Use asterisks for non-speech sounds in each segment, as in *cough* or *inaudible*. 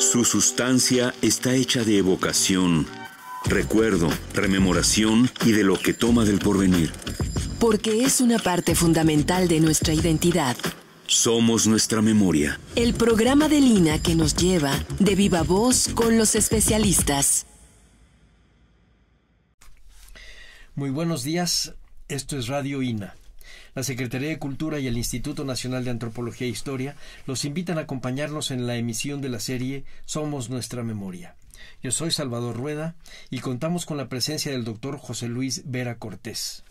Su sustancia está hecha de evocación, recuerdo, rememoración y de lo que toma del porvenir. Porque es una parte fundamental de nuestra identidad. Somos nuestra memoria. El programa de Lina que nos lleva de viva voz con los especialistas. Muy buenos días, esto es Radio INA. La Secretaría de Cultura y el Instituto Nacional de Antropología e Historia los invitan a acompañarnos en la emisión de la serie Somos nuestra memoria. Yo soy Salvador Rueda y contamos con la presencia del doctor José Luis Vera Cortés.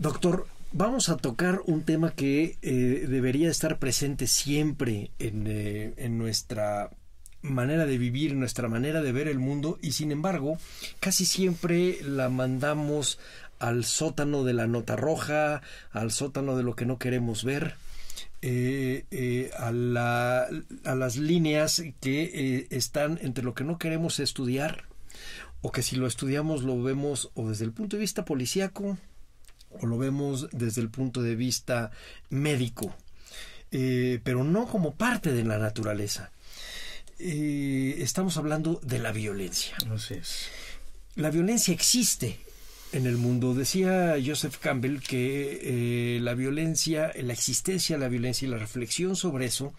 Doctor, vamos a tocar un tema que eh, debería estar presente siempre en, eh, en nuestra manera de vivir, nuestra manera de ver el mundo y sin embargo casi siempre la mandamos al sótano de la nota roja, al sótano de lo que no queremos ver, eh, eh, a, la, a, las líneas que eh, están entre lo que no queremos estudiar o que si lo estudiamos lo vemos o desde el punto de vista policíaco o lo vemos desde el punto de vista médico, pero no como parte de la naturaleza. estamos hablando de la violencia. Así es. La violencia existe en el mundo. Decía Joseph Campbell que eh, la violencia, la existencia de la violencia y la reflexión sobre eso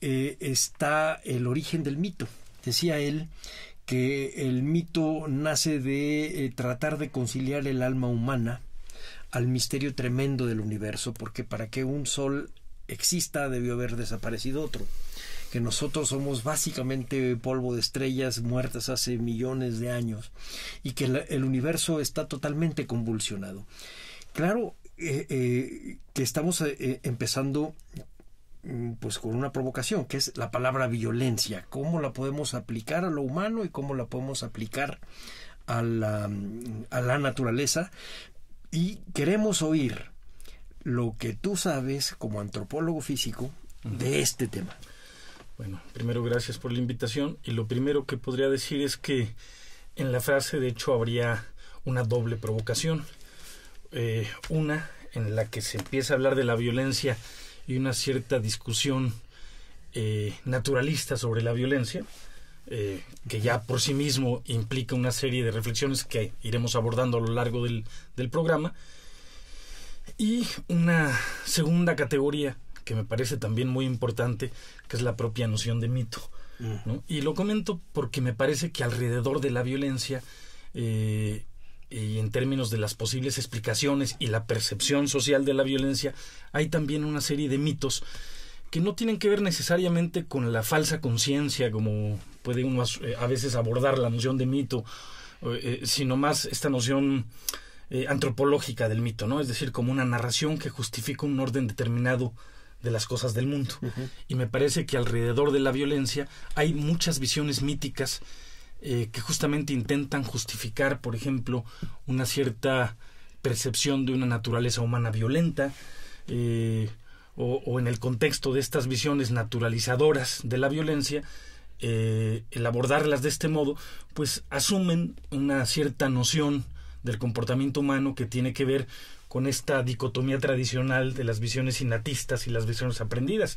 eh, está el origen del mito. Decía él que el mito nace de eh, tratar de conciliar el alma humana al misterio tremendo del universo, porque para que un sol exista debió haber desaparecido otro que nosotros somos básicamente polvo de estrellas muertas hace millones de años y que el universo está totalmente convulsionado. Claro eh, eh, que estamos eh, empezando mm, pues con una provocación, que es la palabra violencia, cómo la podemos aplicar a lo humano y cómo la podemos aplicar a la, a la naturaleza. Y queremos oír lo que tú sabes como antropólogo físico de este tema. Bueno, primero gracias por la invitación y lo primero que podría decir es que en la frase de hecho habría una doble provocación. Eh, una en la que se empieza a hablar de la violencia y una cierta discusión eh, naturalista sobre la violencia, eh, que ya por sí mismo implica una serie de reflexiones que iremos abordando a lo largo del, del programa. Y una segunda categoría que me parece también muy importante, que es la propia noción de mito. Mm. Y lo comento porque me parece que alrededor de la violencia, eh, y en términos de las posibles explicaciones y la percepción social de la violencia, hay también una serie de mitos que no tienen que ver necesariamente con la falsa conciencia, como puede uno eh, a veces abordar la noción de mito, eh, sino más esta noción antropológica del mito, ¿no? Es decir, como una narración que justifica un orden determinado de las cosas del mundo. Y me parece que alrededor de la violencia hay muchas visiones míticas eh, que justamente intentan justificar, por ejemplo, una cierta percepción de una naturaleza humana violenta, eh, o, en el contexto de estas visiones naturalizadoras de la violencia, eh, el abordarlas de este modo, pues asumen una cierta noción del comportamiento humano que tiene que ver con esta dicotomía tradicional de las visiones innatistas y las visiones aprendidas.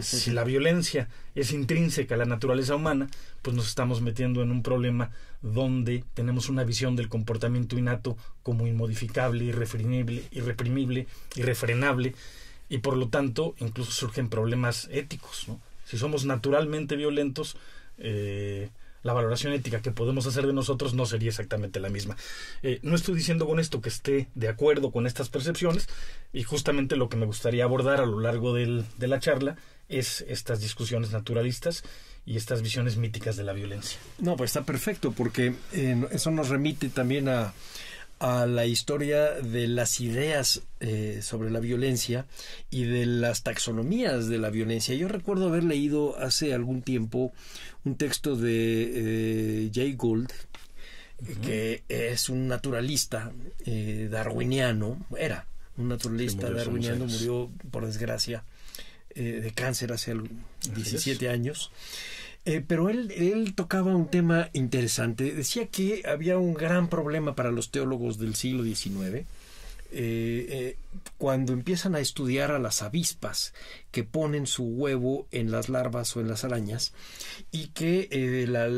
si la violencia es intrínseca a la naturaleza humana, pues nos estamos metiendo en un problema donde tenemos una visión del comportamiento innato como inmodificable, irreprimible, irreprimible, irrefrenable, y por lo tanto incluso surgen problemas éticos. Si somos naturalmente violentos, eh, la valoración ética que podemos hacer de nosotros no sería exactamente la misma. Eh, no estoy diciendo con esto que esté de acuerdo con estas percepciones y justamente lo que me gustaría abordar a lo largo del, de la charla es estas discusiones naturalistas y estas visiones míticas de la violencia. No, pues está perfecto porque eh, eso nos remite también a, a la historia de las ideas eh, sobre la violencia y de las taxonomías de la violencia. Yo recuerdo haber leído hace algún tiempo un texto de eh, Jay Gould, que es un naturalista eh, darwiniano, era un naturalista darwiniano, murió por desgracia de cáncer hace 17 años. Eh, pero él, él tocaba un tema interesante. Decía que había un gran problema para los teólogos del siglo XIX eh, cuando empiezan a estudiar a las avispas que ponen su huevo en las larvas o en las arañas y que la,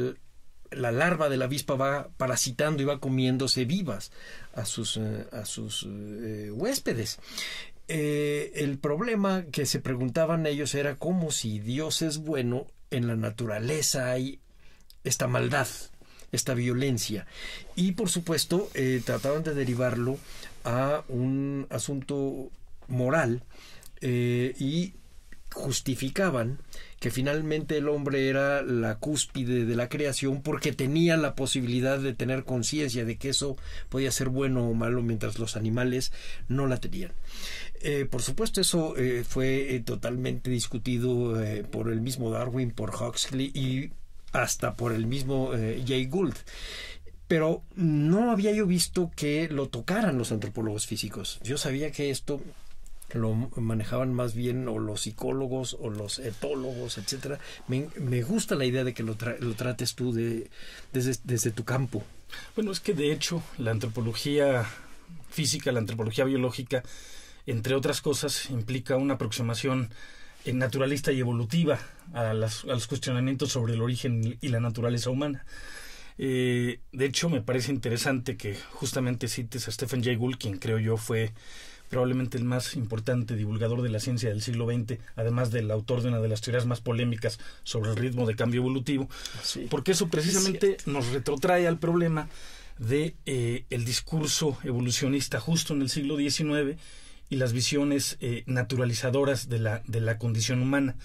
la, larva de la avispa va parasitando y va comiéndose vivas a sus, a sus huéspedes. el problema que se preguntaban ellos era cómo si Dios es bueno, en la naturaleza hay esta maldad, esta violencia. Y por supuesto, eh, trataban de derivarlo a un asunto moral eh, y justificaban que finalmente el hombre era la cúspide de la creación porque tenía la posibilidad de tener conciencia de que eso podía ser bueno o malo mientras los animales no la tenían. Eh, por supuesto, eso fue totalmente discutido por el mismo Darwin, por Huxley y hasta por el mismo eh, Jay Gould. Pero no había yo visto que lo tocaran los antropólogos físicos. Yo sabía que esto lo manejaban más bien o los psicólogos o los etólogos, etcétera. Me, gusta la idea de que lo, lo trates tú de, desde, tu campo. Bueno, es que de hecho la antropología física, la antropología biológica, entre otras cosas, implica una aproximación eh, naturalista y evolutiva a, los cuestionamientos sobre el origen y la naturaleza humana. Eh, de hecho, me parece interesante que justamente cites a Stephen Jay Gould, quien creo yo fue probablemente el más importante divulgador de la ciencia del siglo XX, además del autor de una de las teorías más polémicas sobre el ritmo de cambio evolutivo, porque eso precisamente nos retrotrae al problema de eh, el discurso evolucionista justo en el siglo XIX y las visiones eh, naturalizadoras de la, de la condición humana.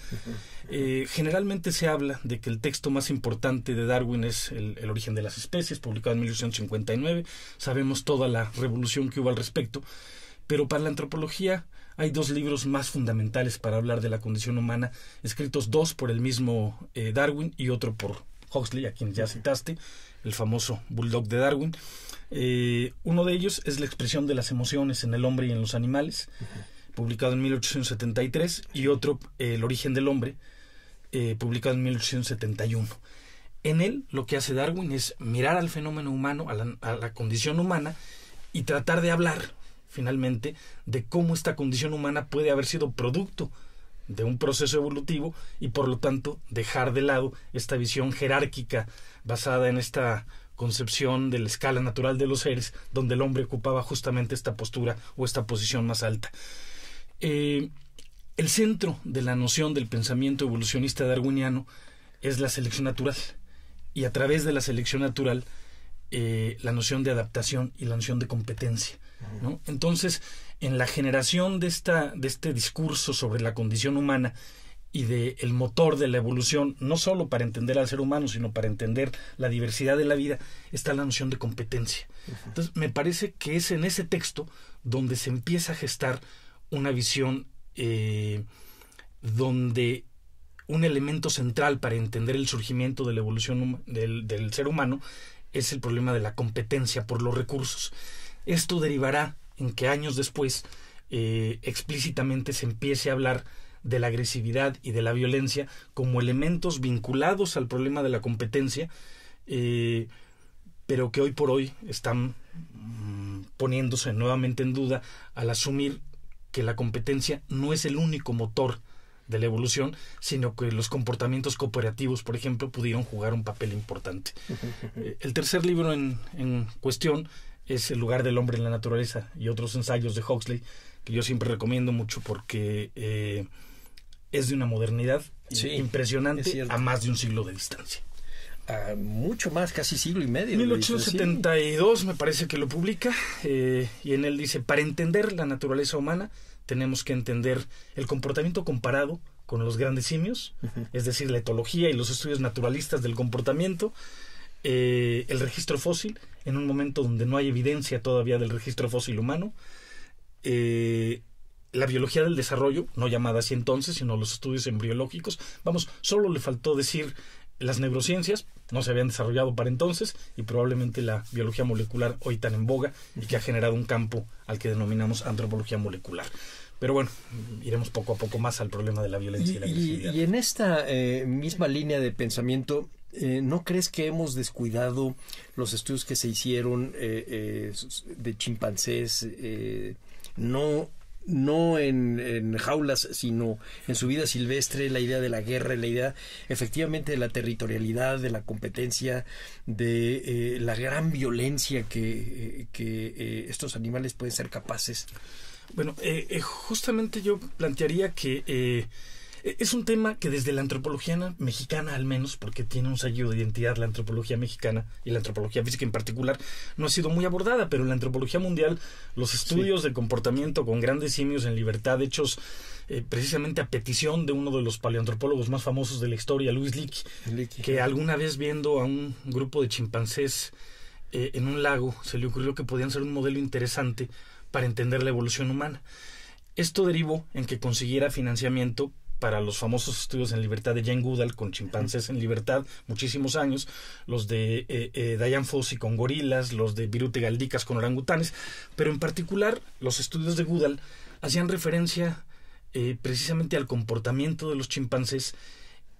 Eh, generalmente se habla de que el texto más importante de Darwin es el, origen de las especies, publicado en 1859. Sabemos toda la revolución que hubo al respecto, pero para la antropología hay dos libros más fundamentales para hablar de la condición humana, escritos dos por el mismo eh, Darwin y otro por Huxley, a quien ya citaste, el famoso Bulldog de Darwin. Eh, uno de ellos es la expresión de las emociones en el hombre y en los animales, publicado en 1873, y otro, El origen del hombre, eh, publicado en 1871. En él lo que hace Darwin es mirar al fenómeno humano, a la, a la condición humana, y tratar de hablar, finalmente, de cómo esta condición humana puede haber sido producto de un proceso evolutivo y por lo tanto dejar de lado esta visión jerárquica basada en esta concepción de la escala natural de los seres, donde el hombre ocupaba justamente esta postura o esta posición más alta. Eh, el centro de la noción del pensamiento evolucionista darwiniano es la selección natural, y a través de la selección natural, eh, la noción de adaptación y la noción de competencia. Entonces, en la generación de, esta, de este discurso sobre la condición humana y de el motor de la evolución, no solo para entender al ser humano, sino para entender la diversidad de la vida, está la noción de competencia. Entonces, me parece que es en ese texto donde se empieza a gestar una visión eh, donde un elemento central para entender el surgimiento de la evolución del, del ser humano es el problema de la competencia por los recursos. Esto derivará en que años después eh, explícitamente se empiece a hablar de la agresividad y de la violencia como elementos vinculados al problema de la competencia, eh, pero que hoy por hoy están mm, poniéndose nuevamente en duda al asumir que la competencia no es el único motor de la evolución, sino que los comportamientos cooperativos, por ejemplo, pudieron jugar un papel importante. *laughs* Eh, el tercer libro en, en, cuestión es El lugar del hombre en la naturaleza y otros ensayos de Huxley, que yo siempre recomiendo mucho porque eh, es de una modernidad impresionante a más de un siglo de distancia. A mucho más, casi siglo y medio. 1872 me parece que lo publica eh, y en él dice, para entender la naturaleza humana tenemos que entender el comportamiento comparado con los grandes simios, es decir, la etología y los estudios naturalistas del comportamiento, eh, el registro fósil, en un momento donde no hay evidencia todavía del registro fósil humano, eh, la biología del desarrollo, no llamada así entonces, sino los estudios embriológicos. Vamos, solo le faltó decir las neurociencias, no se habían desarrollado para entonces, y probablemente la biología molecular hoy tan en boga y que ha generado un campo al que denominamos antropología molecular. Pero bueno, iremos poco a poco más al problema de la violencia y, la agresividad. Y, en esta eh, misma línea de pensamiento, eh, ¿no crees que hemos descuidado los estudios que se hicieron de chimpancés? no no en, jaulas, sino en su vida silvestre, la idea de la guerra, la idea efectivamente de la territorialidad, de la competencia, de la gran violencia que, que estos animales pueden ser capaces. Bueno, justamente yo plantearía que es un tema que desde la antropología mexicana, al menos, porque tiene un sello de identidad la antropología mexicana y la antropología física en particular, no ha sido muy abordada, pero en la antropología mundial, los estudios de comportamiento con grandes simios en libertad, hechos eh, precisamente a petición de uno de los paleoantropólogos más famosos de la historia, Luis Leakey, que alguna vez viendo a un grupo de chimpancés eh, en un lago, se le ocurrió que podían ser un modelo interesante para entender la evolución humana. Esto derivó en que consiguiera financiamiento para los famosos estudios en libertad de Jane Goodall con chimpancés en libertad, muchísimos años, los de eh, eh, Diane Fossey con gorilas, los de Virute Galdicas con orangutanes, pero en particular los estudios de Goodall hacían referencia eh, precisamente al comportamiento de los chimpancés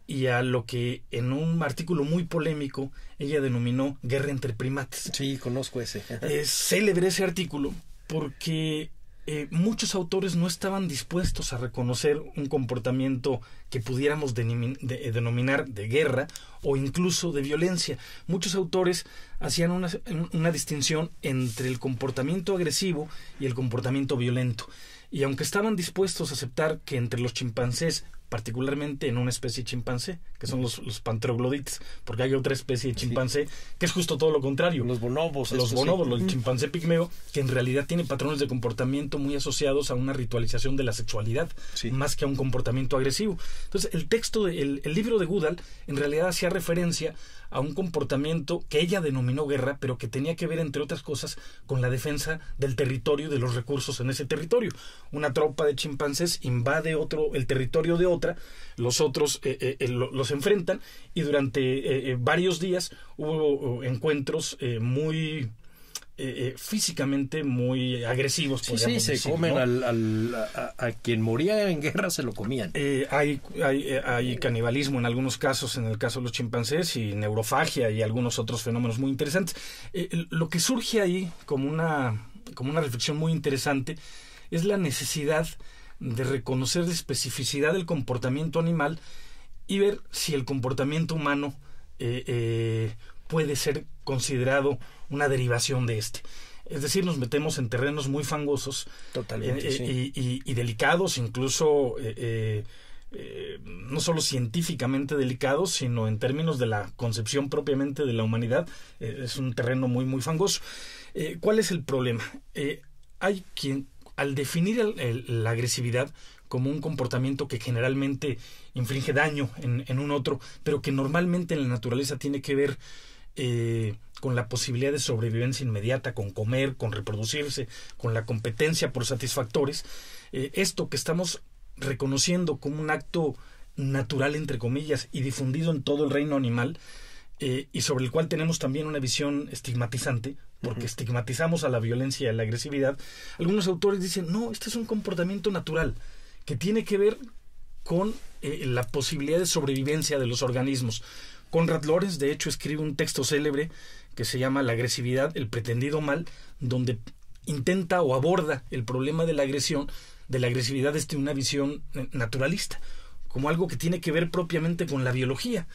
y a lo que en un artículo muy polémico ella denominó guerra entre primates. Sí, conozco ese. Es célebre ese artículo porque eh, muchos autores no estaban dispuestos a reconocer un comportamiento que pudiéramos eh, denominar de guerra o incluso de violencia. Muchos autores hacían una, una distinción entre el comportamiento agresivo y el comportamiento violento. Y aunque estaban dispuestos a aceptar que entre los chimpancés particularmente en una especie de chimpancé, que son los, los pantroglodites, porque hay otra especie de chimpancé que es justo todo lo contrario. Los bonobos. Los bonobos, los chimpancé pigmeo, que en realidad tiene patrones de comportamiento muy asociados a una ritualización de la sexualidad, más que a un comportamiento agresivo. Entonces, el texto, de, el, el libro de Goodall, en realidad hacía referencia a un comportamiento que ella denominó guerra, pero que tenía que ver, entre otras cosas, con la defensa del territorio y de los recursos en ese territorio. Una tropa de chimpancés invade otro, el territorio de otra, los otros eh, eh, los enfrentan y durante eh, varios días hubo encuentros muy eh, eh, físicamente muy agresivos. Sí, sí, se comen al, a, quien moría en guerra, se lo comían. Eh, hay, hay, hay, canibalismo en algunos casos, en el caso de los chimpancés, y neurofagia y algunos otros fenómenos muy interesantes. lo que surge ahí como una, como una reflexión muy interesante es la necesidad de reconocer la especificidad del comportamiento animal y ver si el comportamiento humano puede ser considerado una derivación de este. Es decir, nos metemos en terrenos muy fangosos Totalmente, eh, y, delicados, incluso eh, eh, no solo científicamente delicados, sino en términos de la concepción propiamente de la humanidad. es un terreno muy, muy fangoso. ¿Cuál es el problema? hay quien, al definir la agresividad, como un comportamiento que generalmente inflige daño en, un otro, pero que normalmente en la naturaleza tiene que ver eh, con la posibilidad de sobrevivencia inmediata, con comer, con reproducirse, con la competencia por satisfactores, eh, esto que estamos reconociendo como un acto natural, entre comillas, y difundido en todo el reino animal, eh, y sobre el cual tenemos también una visión estigmatizante, porque estigmatizamos a la violencia y a la agresividad, algunos autores dicen, no, este es un comportamiento natural, que tiene que ver con la posibilidad de sobrevivencia de los organismos. Conrad Lorenz, de hecho, escribe un texto célebre que se llama La agresividad, el pretendido mal, donde intenta o aborda el problema de la agresión, de la agresividad desde una visión eh, naturalista, como algo que tiene que ver propiamente con la biología.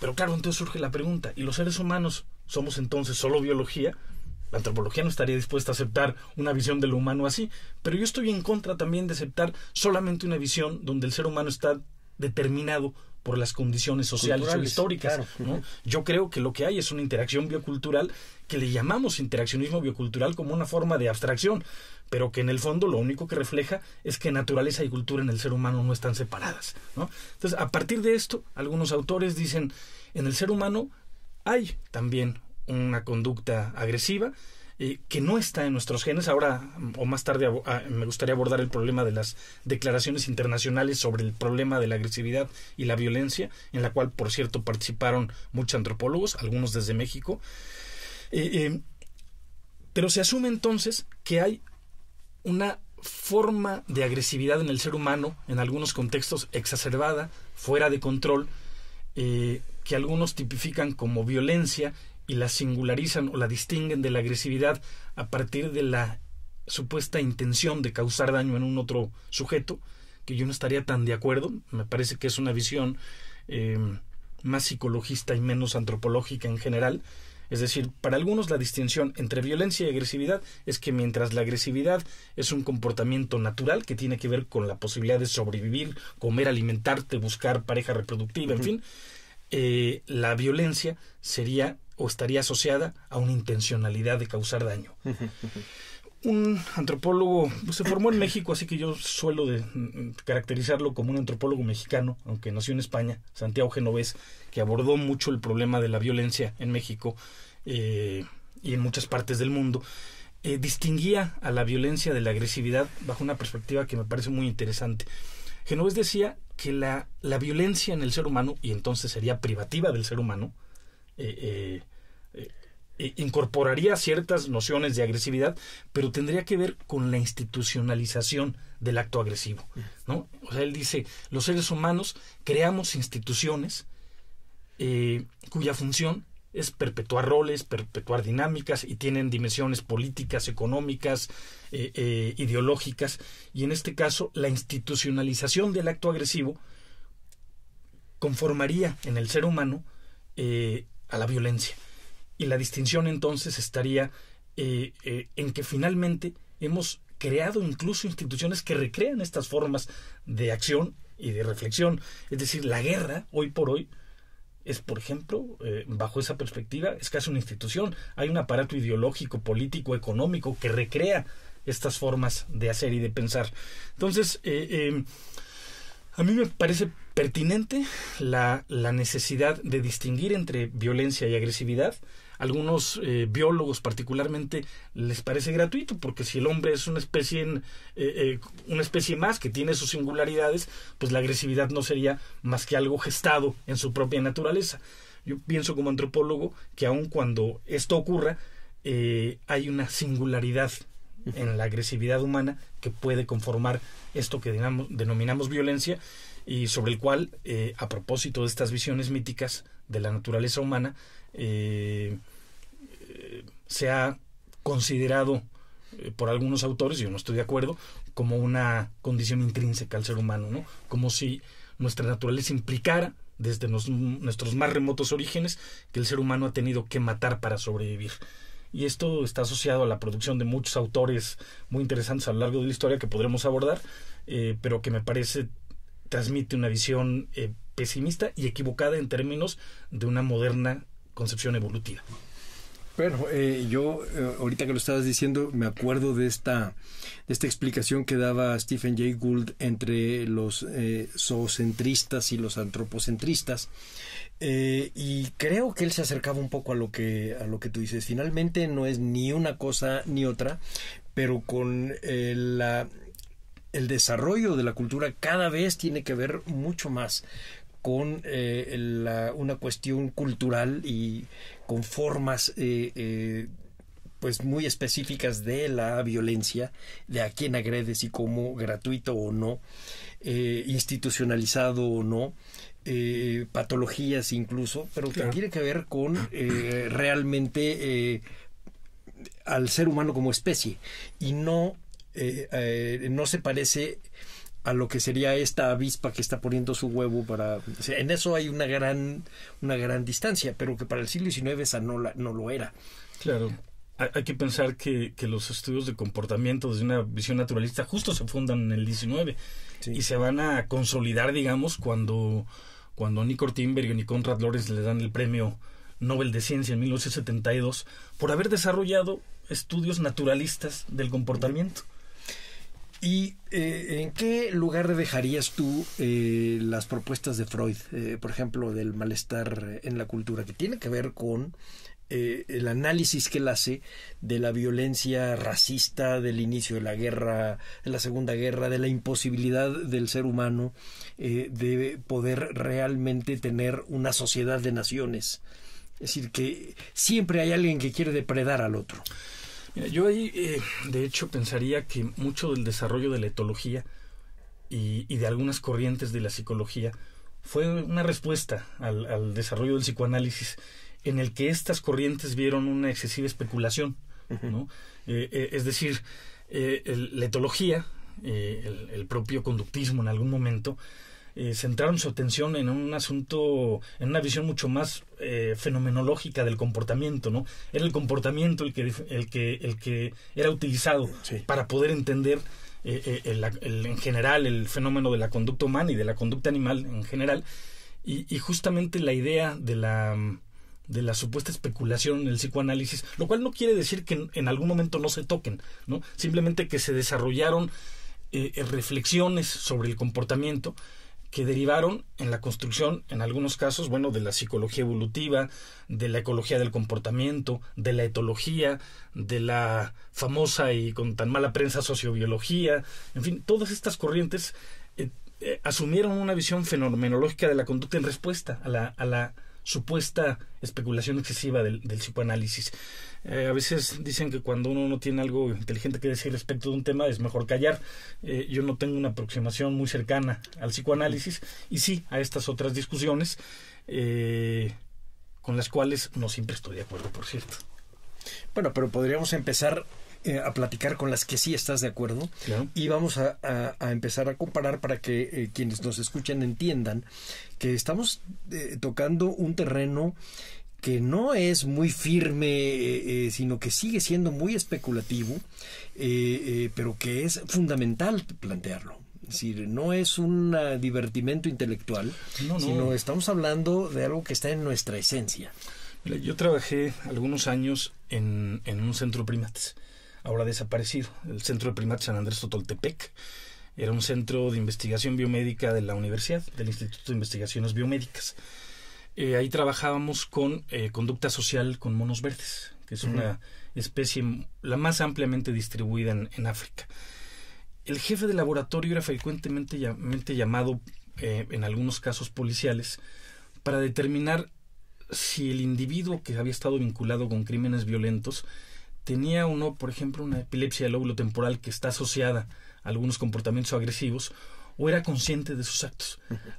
Pero claro, entonces surge la pregunta, ¿y los seres humanos somos entonces solo biología? La antropología no estaría dispuesta a aceptar una visión de lo humano así, pero yo estoy en contra también de aceptar solamente una visión donde el ser humano está determinado por las condiciones sociales o históricas. Yo creo que lo que hay es una interacción biocultural que le llamamos interaccionismo biocultural como una forma de abstracción, pero que en el fondo lo único que refleja es que naturaleza y cultura en el ser humano no están separadas. Entonces, a partir de esto, algunos autores dicen, en el ser humano hay también una conducta agresiva, eh, que no está en nuestros genes. Ahora o más tarde me gustaría abordar el problema de las declaraciones internacionales sobre el problema de la agresividad y la violencia, en la cual, por cierto, participaron muchos antropólogos, algunos desde México. Eh, eh, pero se asume entonces que hay una forma de agresividad en el ser humano, en algunos contextos exacerbada, fuera de control, que algunos tipifican como violencia y la singularizan o la distinguen de la agresividad a partir de la supuesta intención de causar daño en un otro sujeto, que yo no estaría tan de acuerdo. Me parece que es una visión eh, más psicologista y menos antropológica en general. Es decir, para algunos la distinción entre violencia y agresividad es que mientras la agresividad es un comportamiento natural que tiene que ver con la posibilidad de sobrevivir, comer, alimentarte, buscar pareja reproductiva, en fin, eh, la violencia sería o estaría asociada a una intencionalidad de causar daño. *laughs* un antropólogo, pues, se formó en México, así que yo suelo de, mm, caracterizarlo como un antropólogo mexicano, aunque nació en España, Santiago Genovés, que abordó mucho el problema de la violencia en México eh, y en muchas partes del mundo. Eh, distinguía a la violencia de la agresividad bajo una perspectiva que me parece muy interesante. Genovés decía que la, la violencia en el ser humano, y entonces sería privativa del ser humano, eh, incorporaría ciertas nociones de agresividad, pero tendría que ver con la institucionalización del acto agresivo, ¿no? O sea, él dice, los seres humanos creamos instituciones eh, cuya función es perpetuar roles, perpetuar dinámicas y tienen dimensiones políticas, económicas, eh, eh, ideológicas, y en este caso la institucionalización del acto agresivo conformaría en el ser humano a la violencia. Y la distinción entonces estaría eh, eh, en que finalmente hemos creado incluso instituciones que recrean estas formas de acción y de reflexión. Es decir, la guerra, hoy por hoy, es, por ejemplo, eh, bajo esa perspectiva, es casi una institución. Hay un aparato ideológico, político, económico que recrea estas formas de hacer y de pensar. Entonces, a mí me parece pertinente la, la, necesidad de distinguir entre violencia y agresividad algunos eh, biólogos particularmente les parece gratuito porque si el hombre es una especie en, eh, eh, una especie más que tiene sus singularidades pues la agresividad no sería más que algo gestado en su propia naturaleza. Yo pienso como antropólogo que aun cuando esto ocurra hay una singularidad en la agresividad humana que puede conformar esto que denominamos violencia y sobre el cual, a propósito de estas visiones míticas de la naturaleza humana, eh, se ha considerado eh, por algunos autores, yo no estoy de acuerdo, como una condición intrínseca al ser humano, ¿no? Como si nuestra naturaleza implicara desde nuestros más remotos orígenes que el ser humano ha tenido que matar para sobrevivir. Y esto está asociado a la producción de muchos autores muy interesantes a lo largo de la historia que podremos abordar, eh, pero que me parece transmite una visión pesimista y equivocada en términos de una moderna concepción evolutiva. Bueno, eh, yo eh, ahorita que lo estabas diciendo me acuerdo de esta de esta explicación que daba Stephen Jay Gould entre los eh, zoocentristas y los antropocentristas y creo que él se acercaba un poco a lo que a lo que tú dices. Finalmente no es ni una cosa ni otra, pero con el desarrollo de la cultura cada vez tiene que ver mucho más con eh, una cuestión cultural y con formas eh, eh, pues muy específicas de la violencia, de a quién agredes y cómo, gratuito o no, institucionalizado o no, patologías incluso, pero que tiene que ver con *clears throat* realmente al ser humano como especie. Y no, no se parece a lo que sería esta avispa que está poniendo su huevo para en eso hay una gran una gran distancia pero que para el siglo XIX esa no la, no lo era. Claro. Hay que pensar que, que, los estudios de comportamiento desde una visión naturalista justo se fundan en el XIX y se van a consolidar digamos cuando cuando Nico Timberg y Conrad Lorenz le dan el premio Nobel de Ciencia en 1972 por haber desarrollado estudios naturalistas del comportamiento ¿Y eh, en qué lugar dejarías tú eh, las propuestas de Freud, eh, por ejemplo, del malestar en la cultura, que tiene que ver con el análisis que él hace de la violencia racista del inicio de la guerra, de la Segunda Guerra, de la imposibilidad del ser humano de poder realmente tener una sociedad de naciones? Es decir, que siempre hay alguien que quiere depredar al otro yo ahí, eh, de hecho, pensaría que mucho del desarrollo de la etología y, de algunas corrientes de la psicología fue una respuesta al, desarrollo del psicoanálisis en el que estas corrientes vieron una excesiva especulación, ¿no? Eh, eh, es decir, eh, la etología, el, el, propio conductismo en algún momento, centraron su atención en un asunto, en una visión mucho más fenomenológica del comportamiento, ¿no? Era el comportamiento el que, el que, el que era utilizado para poder entender eh, eh, en general el fenómeno de la conducta humana y de la conducta animal en general y, justamente la idea de la de la supuesta especulación en el psicoanálisis, lo cual no quiere decir que en, algún momento no se toquen, ¿no? Simplemente que se desarrollaron eh, reflexiones sobre el comportamiento que derivaron en la construcción, en algunos casos, bueno, de la psicología evolutiva, de la ecología del comportamiento, de la etología, de la famosa y con tan mala prensa sociobiología, en fin, todas estas corrientes eh, eh, asumieron una visión fenomenológica de la conducta en respuesta a la, a la supuesta especulación excesiva del, psicoanálisis. Eh, a veces dicen que cuando uno no tiene algo inteligente que decir respecto de un tema es mejor callar. Eh, yo no tengo una aproximación muy cercana al psicoanálisis y sí a estas otras discusiones eh, con las cuales no siempre estoy de acuerdo, por cierto. Bueno, pero podríamos empezar eh, a platicar con las que sí estás de acuerdo y vamos a, empezar a comparar para que eh, quienes nos escuchan entiendan que estamos eh, tocando un terreno que no es muy firme, sino que sigue siendo muy especulativo, pero que es fundamental plantearlo. Es decir, no es un divertimento intelectual, sino estamos hablando de algo que está en nuestra esencia. yo trabajé algunos años en, en un centro de primates ahora desaparecido, el Centro de Primates San Andrés Totoltepec. Era un centro de investigación biomédica de la universidad, del Instituto de Investigaciones Biomédicas. Eh, ahí trabajábamos con eh, conducta social con monos verdes, que es una especie la más ampliamente distribuida en, África. El jefe de laboratorio era frecuentemente llamado, eh, en algunos casos policiales, para determinar si el individuo que había estado vinculado con crímenes violentos tenía uno, por ejemplo, una epilepsia del lóbulo temporal que está asociada a algunos comportamientos agresivos, o era consciente de sus actos.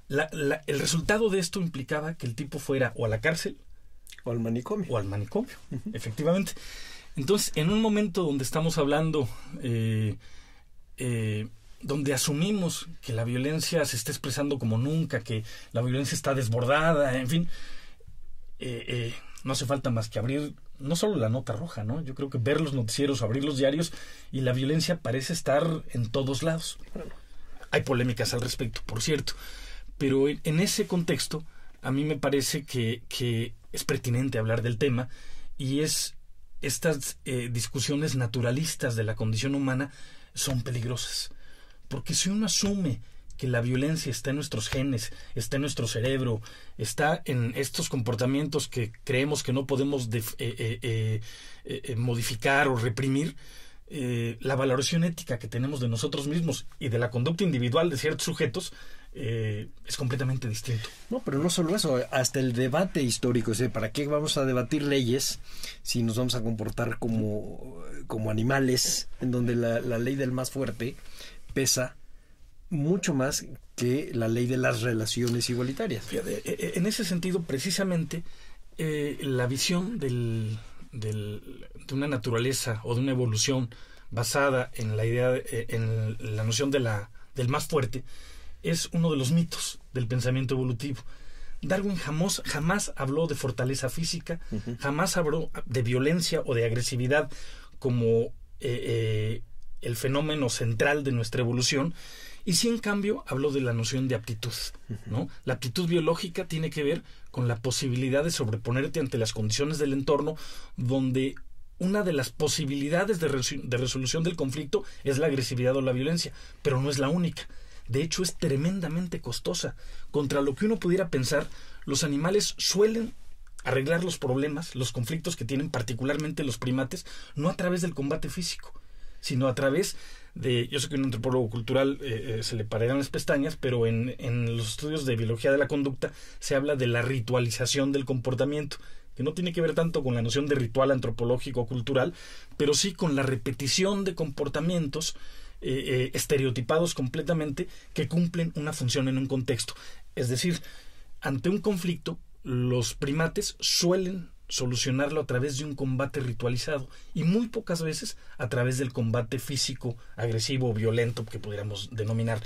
el resultado de esto implicaba que el tipo fuera o a la cárcel, o al manicomio. O al manicomio, efectivamente. Entonces, en un momento donde estamos hablando, eh, eh, donde asumimos que la violencia se está expresando como nunca, que la violencia está desbordada, en fin, eh, no hace falta más que abrir no solo la nota roja, ¿no? Yo creo que ver los noticieros, abrir los diarios y la violencia parece estar en todos lados. Hay polémicas al respecto, por cierto, pero en, ese contexto a mí me parece que, es pertinente hablar del tema y es estas eh, discusiones naturalistas de la condición humana son peligrosas, porque si uno asume que la violencia está en nuestros genes, está en nuestro cerebro, está en estos comportamientos que creemos que no podemos eh, eh, eh, modificar o reprimir, la valoración ética que tenemos de nosotros mismos y de la conducta individual de ciertos sujetos es completamente distinto. No, pero no solo eso, hasta el debate histórico, o ¿para qué vamos a debatir leyes si nos vamos a comportar como, como animales, en donde la, la ley del más fuerte pesa mucho más que la ley de las relaciones igualitarias. Eh, eh, en ese sentido, precisamente, eh, la visión del, de una naturaleza o de una evolución basada en la idea, en la noción de la, del más fuerte, es uno de los mitos del pensamiento evolutivo. Darwin jamás, jamás habló de fortaleza física, jamás habló de violencia o de agresividad como el fenómeno central de nuestra evolución, y sí, en cambio, hablo de la noción de aptitud, ¿no? La aptitud biológica tiene que ver con la posibilidad de sobreponerte ante las condiciones del entorno donde una de las posibilidades de, de resolución del conflicto es la agresividad o la violencia, pero no es la única. De hecho, es tremendamente costosa. Contra lo que uno pudiera pensar, los animales suelen arreglar los problemas, los conflictos que tienen particularmente los primates, no a través del combate físico, sino a través yo sé que un antropólogo cultural eh, eh, se le pararán las pestañas, pero en, en los estudios de biología de la conducta se habla de la ritualización del comportamiento que no tiene que ver tanto con la noción de ritual antropológico cultural, pero sí con la repetición de comportamientos eh, estereotipados completamente que cumplen una función en un contexto. Es decir, ante un conflicto, los primates suelen solucionarlo a través de un combate ritualizado y muy pocas veces a través del combate físico, agresivo, violento que pudiéramos denominar.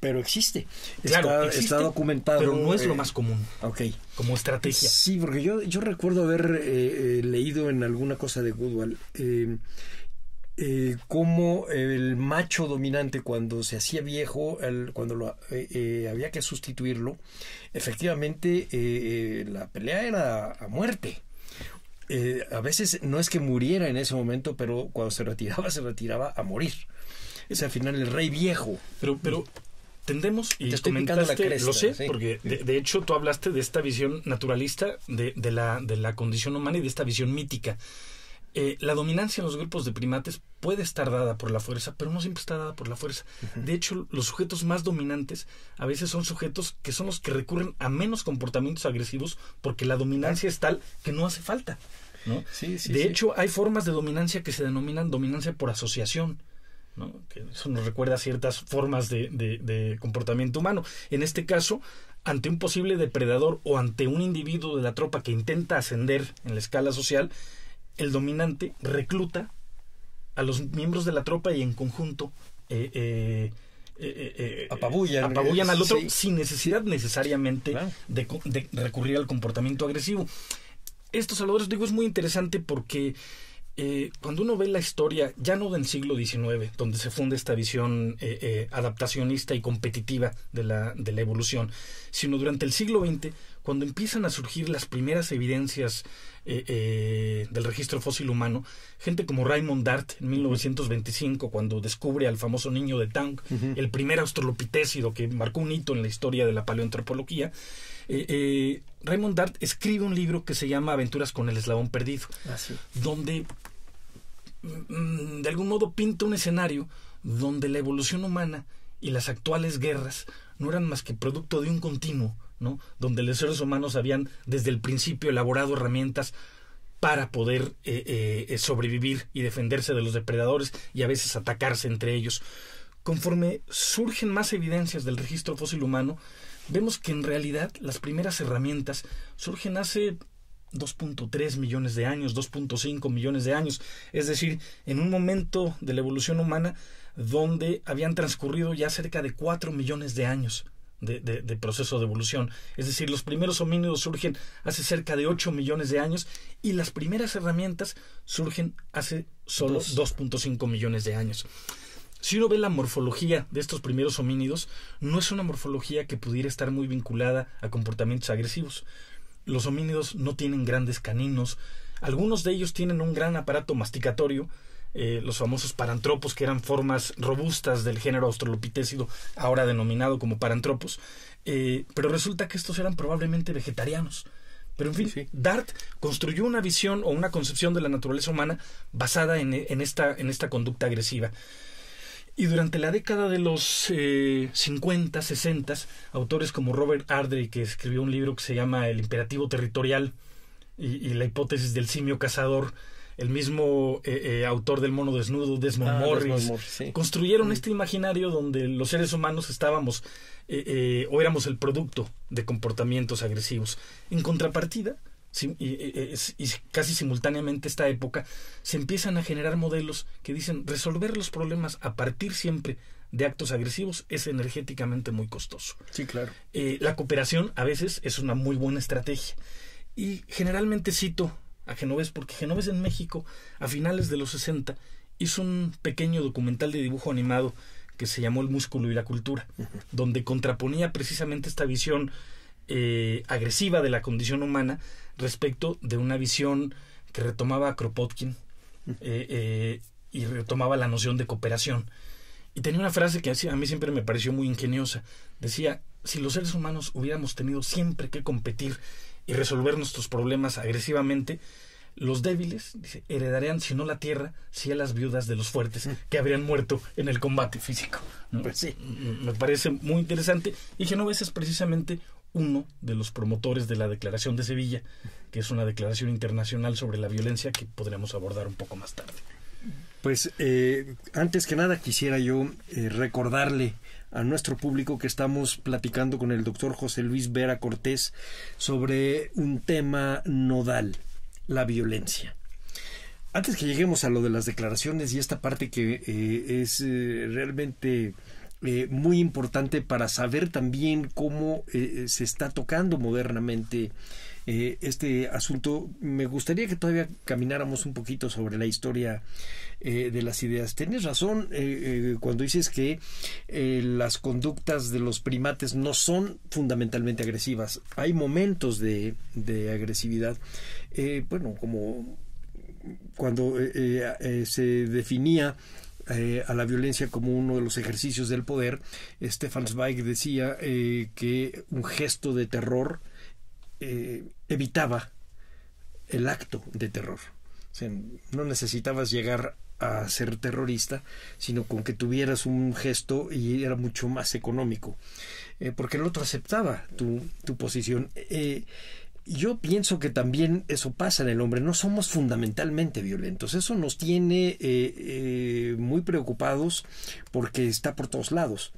Pero existe. Claro, está, existe, está documentado. Pero no es lo eh, más común Ok. como estrategia. Sí, porque yo, yo recuerdo haber eh, eh, leído en alguna cosa de Goodwall eh, eh, cómo el macho dominante cuando se hacía viejo, el- cuando lo, eh, eh, había que sustituirlo, efectivamente la pelea era a muerte. Eh, a veces no es que muriera en ese momento, pero cuando se retiraba, se retiraba a morir. Es al final el rey viejo. Pero, pero tendemos y Te comentaste, cresta, lo sé, sí. porque de, de hecho tú hablaste de esta visión naturalista de, de la, de la condición humana y de esta visión mítica. Eh, la dominancia en los grupos de primates puede estar dada por la fuerza, pero no siempre está dada por la fuerza. De hecho, los sujetos más dominantes a veces son sujetos que son los que recurren a menos comportamientos agresivos porque la dominancia es tal que no hace falta. ¿no? Sí, sí, de sí. hecho, hay formas de dominancia que se denominan dominancia por asociación. ¿no? Que eso nos recuerda a ciertas formas de, de- de comportamiento humano. En este caso, ante un posible depredador o ante un individuo de la tropa que intenta ascender en la escala social, el dominante recluta a los miembros de la tropa y en conjunto eh, eh, eh, eh, Apabullan. apabullan al otro Sí. sin necesidad necesariamente Claro. de, de recurrir al comportamiento agresivo. Esto, Salvador, digo, es muy interesante porque eh, cuando uno ve la historia, ya no del siglo XIX, donde se funda esta visión eh, eh, adaptacionista y competitiva de la, de la evolución, sino durante el siglo XX, cuando empiezan a surgir las primeras evidencias eh, eh, del registro fósil humano, gente como Raymond Dart en 1925, cuando descubre al famoso niño de Tang, el primer australopithecído que marcó un hito en la historia de la paleoantropología, eh, Raymond Dart escribe un libro que se llama Aventuras con el eslabón perdido, Así. donde mm, de algún modo pinta un escenario donde la evolución humana y las actuales guerras no eran más que producto de un continuo, Donde los seres humanos habían desde el principio elaborado herramientas para poder eh, eh, sobrevivir y defenderse de los depredadores y a veces atacarse entre ellos. Conforme surgen más evidencias del registro fósil humano, vemos que en realidad las primeras herramientas surgen hace 2.3 millones de años, 2.5 millones de años, es decir, en un momento de la evolución humana donde habían transcurrido ya cerca de 4 millones de años de, de- de proceso de evolución. Es decir, los primeros homínidos surgen hace cerca de 8 millones de años y las primeras herramientas surgen hace solo Dos. 2.5 millones de años. Si uno ve la morfología de estos primeros homínidos, no es una morfología que pudiera estar muy vinculada a comportamientos agresivos. Los homínidos no tienen grandes caninos, algunos de ellos tienen un gran aparato masticatorio, eh, los famosos parantropos, que eran formas robustas del género australopithecído, ahora denominado como parantropos, eh, pero resulta que estos eran probablemente vegetarianos. Pero en fin, Sí. Dart construyó una visión o una concepción de la naturaleza humana basada en, en esta, en esta conducta agresiva. Y durante la década de los eh, 50, 60, autores como Robert Ardrey, que escribió un libro que se llama El imperativo territorial y, y la hipótesis del simio cazador, el mismo eh, eh, autor del mono desnudo, Desmond Ah, Morris, Desmond Morris, sí. construyeron este imaginario donde los seres humanos estábamos eh, o éramos el producto de comportamientos agresivos. En contrapartida, y, y- casi simultáneamente esta época, se empiezan a generar modelos que dicen resolver los problemas a partir siempre de actos agresivos es energéticamente muy costoso. Sí, claro. La cooperación a veces es una muy buena estrategia. Y generalmente cito a Genovés porque Genovés en México, a finales de los 60, hizo un pequeño documental de dibujo animado que se llamó El músculo y la cultura, donde contraponía precisamente esta visión eh, agresiva de la condición humana respecto de una visión que retomaba a Kropotkin eh, eh, y retomaba la noción de cooperación. Y tenía una frase que a mí siempre me pareció muy ingeniosa. Decía, si los seres humanos hubiéramos tenido siempre que competir y resolver nuestros problemas agresivamente, los débiles dice, heredarían, si no la tierra, si a las viudas de los fuertes que habrían muerto en el combate físico. ¿no? Pues sí. Mm, Me parece muy interesante. Y Genovés es precisamente uno de los promotores de la Declaración de Sevilla, que es una declaración internacional sobre la violencia que podremos abordar un poco más tarde. Pues eh, antes que nada quisiera yo eh, recordarle a nuestro público que estamos platicando con el doctor José Luis Vera Cortés sobre un tema nodal, la violencia. Antes que lleguemos a lo de las declaraciones y esta parte que eh, es realmente muy importante para saber también cómo se está tocando modernamente este asunto, me gustaría que todavía camináramos un poquito sobre la historia eh, de las ideas. Tienes razón eh, eh, cuando dices que las conductas de los primates no son fundamentalmente agresivas. Hay momentos de, de agresividad. bueno, como cuando se definía a la violencia como uno de los ejercicios del poder, Stefan Zweig decía que un gesto de terror evitaba el acto de terror. no necesitabas llegar a ser terrorista, sino con que tuvieras un gesto y era mucho más económico, eh, porque el otro aceptaba tu, posición. Eh, yo pienso que también eso pasa en el hombre, no somos fundamentalmente violentos, eso nos tiene eh, muy preocupados porque está por todos lados,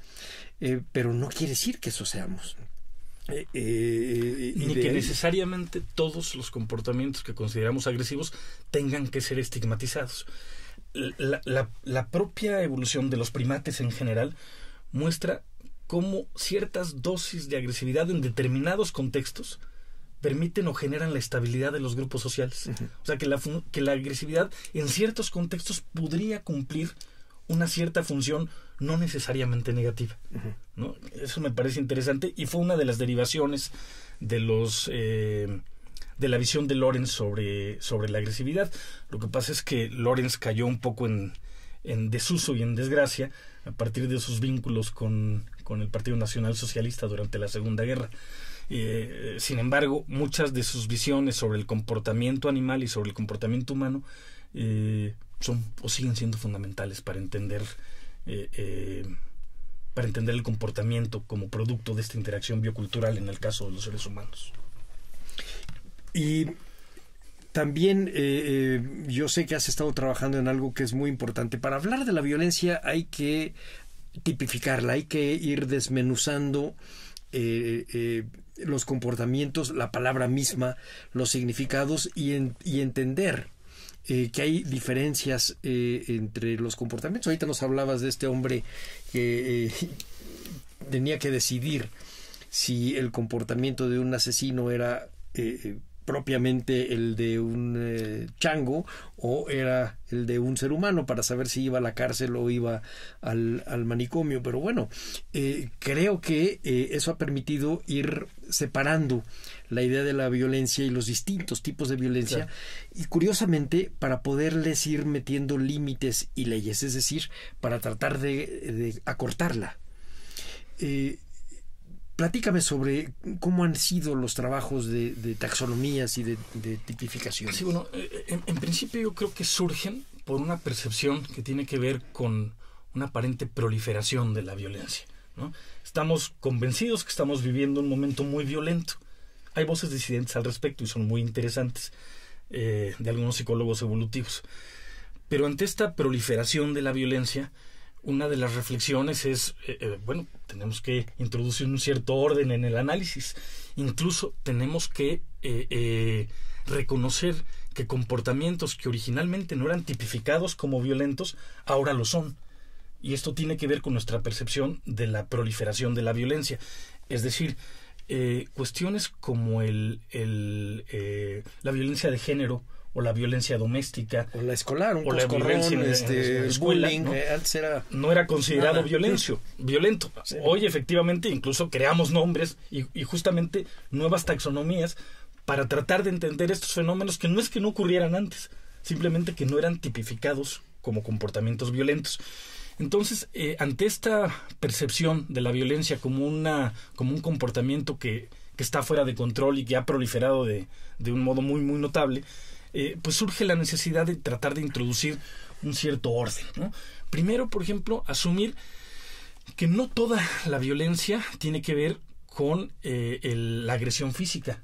pero no quiere decir que eso seamos. Ni que necesariamente todos los comportamientos que consideramos agresivos tengan que ser estigmatizados la, propia evolución de los primates en general muestra cómo ciertas dosis de agresividad en determinados contextos permiten o generan la estabilidad de los grupos sociales. O sea, que la, que la agresividad en ciertos contextos podría cumplir una cierta función no necesariamente negativa. ¿no? Eso me parece interesante y fue una de las derivaciones de los... Eh, de la visión de Lorenz sobre, sobre la agresividad. Lo que pasa es que Lorenz cayó un poco en, en desuso y en desgracia a partir de sus vínculos con, con el Partido Nacional Socialista durante la Segunda Guerra. Eh, sin embargo, muchas de sus visiones sobre el comportamiento animal y sobre el comportamiento humano eh, son o siguen siendo fundamentales para entender eh, para entender el comportamiento como producto de esta interacción biocultural en el caso de los seres humanos. Y también eh, eh, yo sé que has estado trabajando en algo que es muy importante. Para hablar de la violencia hay que tipificarla, hay que ir desmenuzando eh, los comportamientos, la palabra misma, los significados y entender que hay diferencias entre los comportamientos. Ahorita nos hablabas de este hombre que *laughs* tenía que decidir si el comportamiento de un asesino era propiamente el de un eh, chango o era el de un ser humano para saber si iba a la cárcel o iba al, manicomio. Pero bueno, eh, creo que eh, eso ha permitido ir separando la idea de la violencia y los distintos tipos de violencia y curiosamente para poderles ir metiendo límites y leyes, es decir, para tratar de, de acortarla. Platícame sobre cómo han sido los trabajos de, taxonomías y de, tipificación. Sí, bueno, eh, en, principio yo creo que surgen por una percepción que tiene que ver con una aparente proliferación de la violencia. ¿no? Estamos convencidos que estamos viviendo un momento muy violento. Hay voces disidentes al respecto y son muy interesantes eh, de algunos psicólogos evolutivos. Pero ante esta proliferación de la violencia, una de las reflexiones es, eh, eh, bueno, tenemos que introducir un cierto orden en el análisis. Incluso tenemos que reconocer que comportamientos que originalmente no eran tipificados como violentos, ahora lo son. Y esto tiene que ver con nuestra percepción de la proliferación de la violencia. Es decir, cuestiones como el, el la violencia de género o la violencia doméstica o la escolar o la violencia en, este, escuela, ¿no? era, no era considerado violencio, violento. Hoy efectivamente incluso creamos nombres y, y, justamente nuevas taxonomías para tratar de entender estos fenómenos que no es que no ocurrieran antes, simplemente que no eran tipificados como comportamientos violentos. Entonces, eh, ante esta percepción de la violencia como una como un comportamiento que, que está fuera de control y que ha proliferado de, de un modo muy muy notable, eh, pues surge la necesidad de tratar de introducir un cierto orden. Primero, por ejemplo, asumir que no toda la violencia tiene que ver con eh, la agresión física.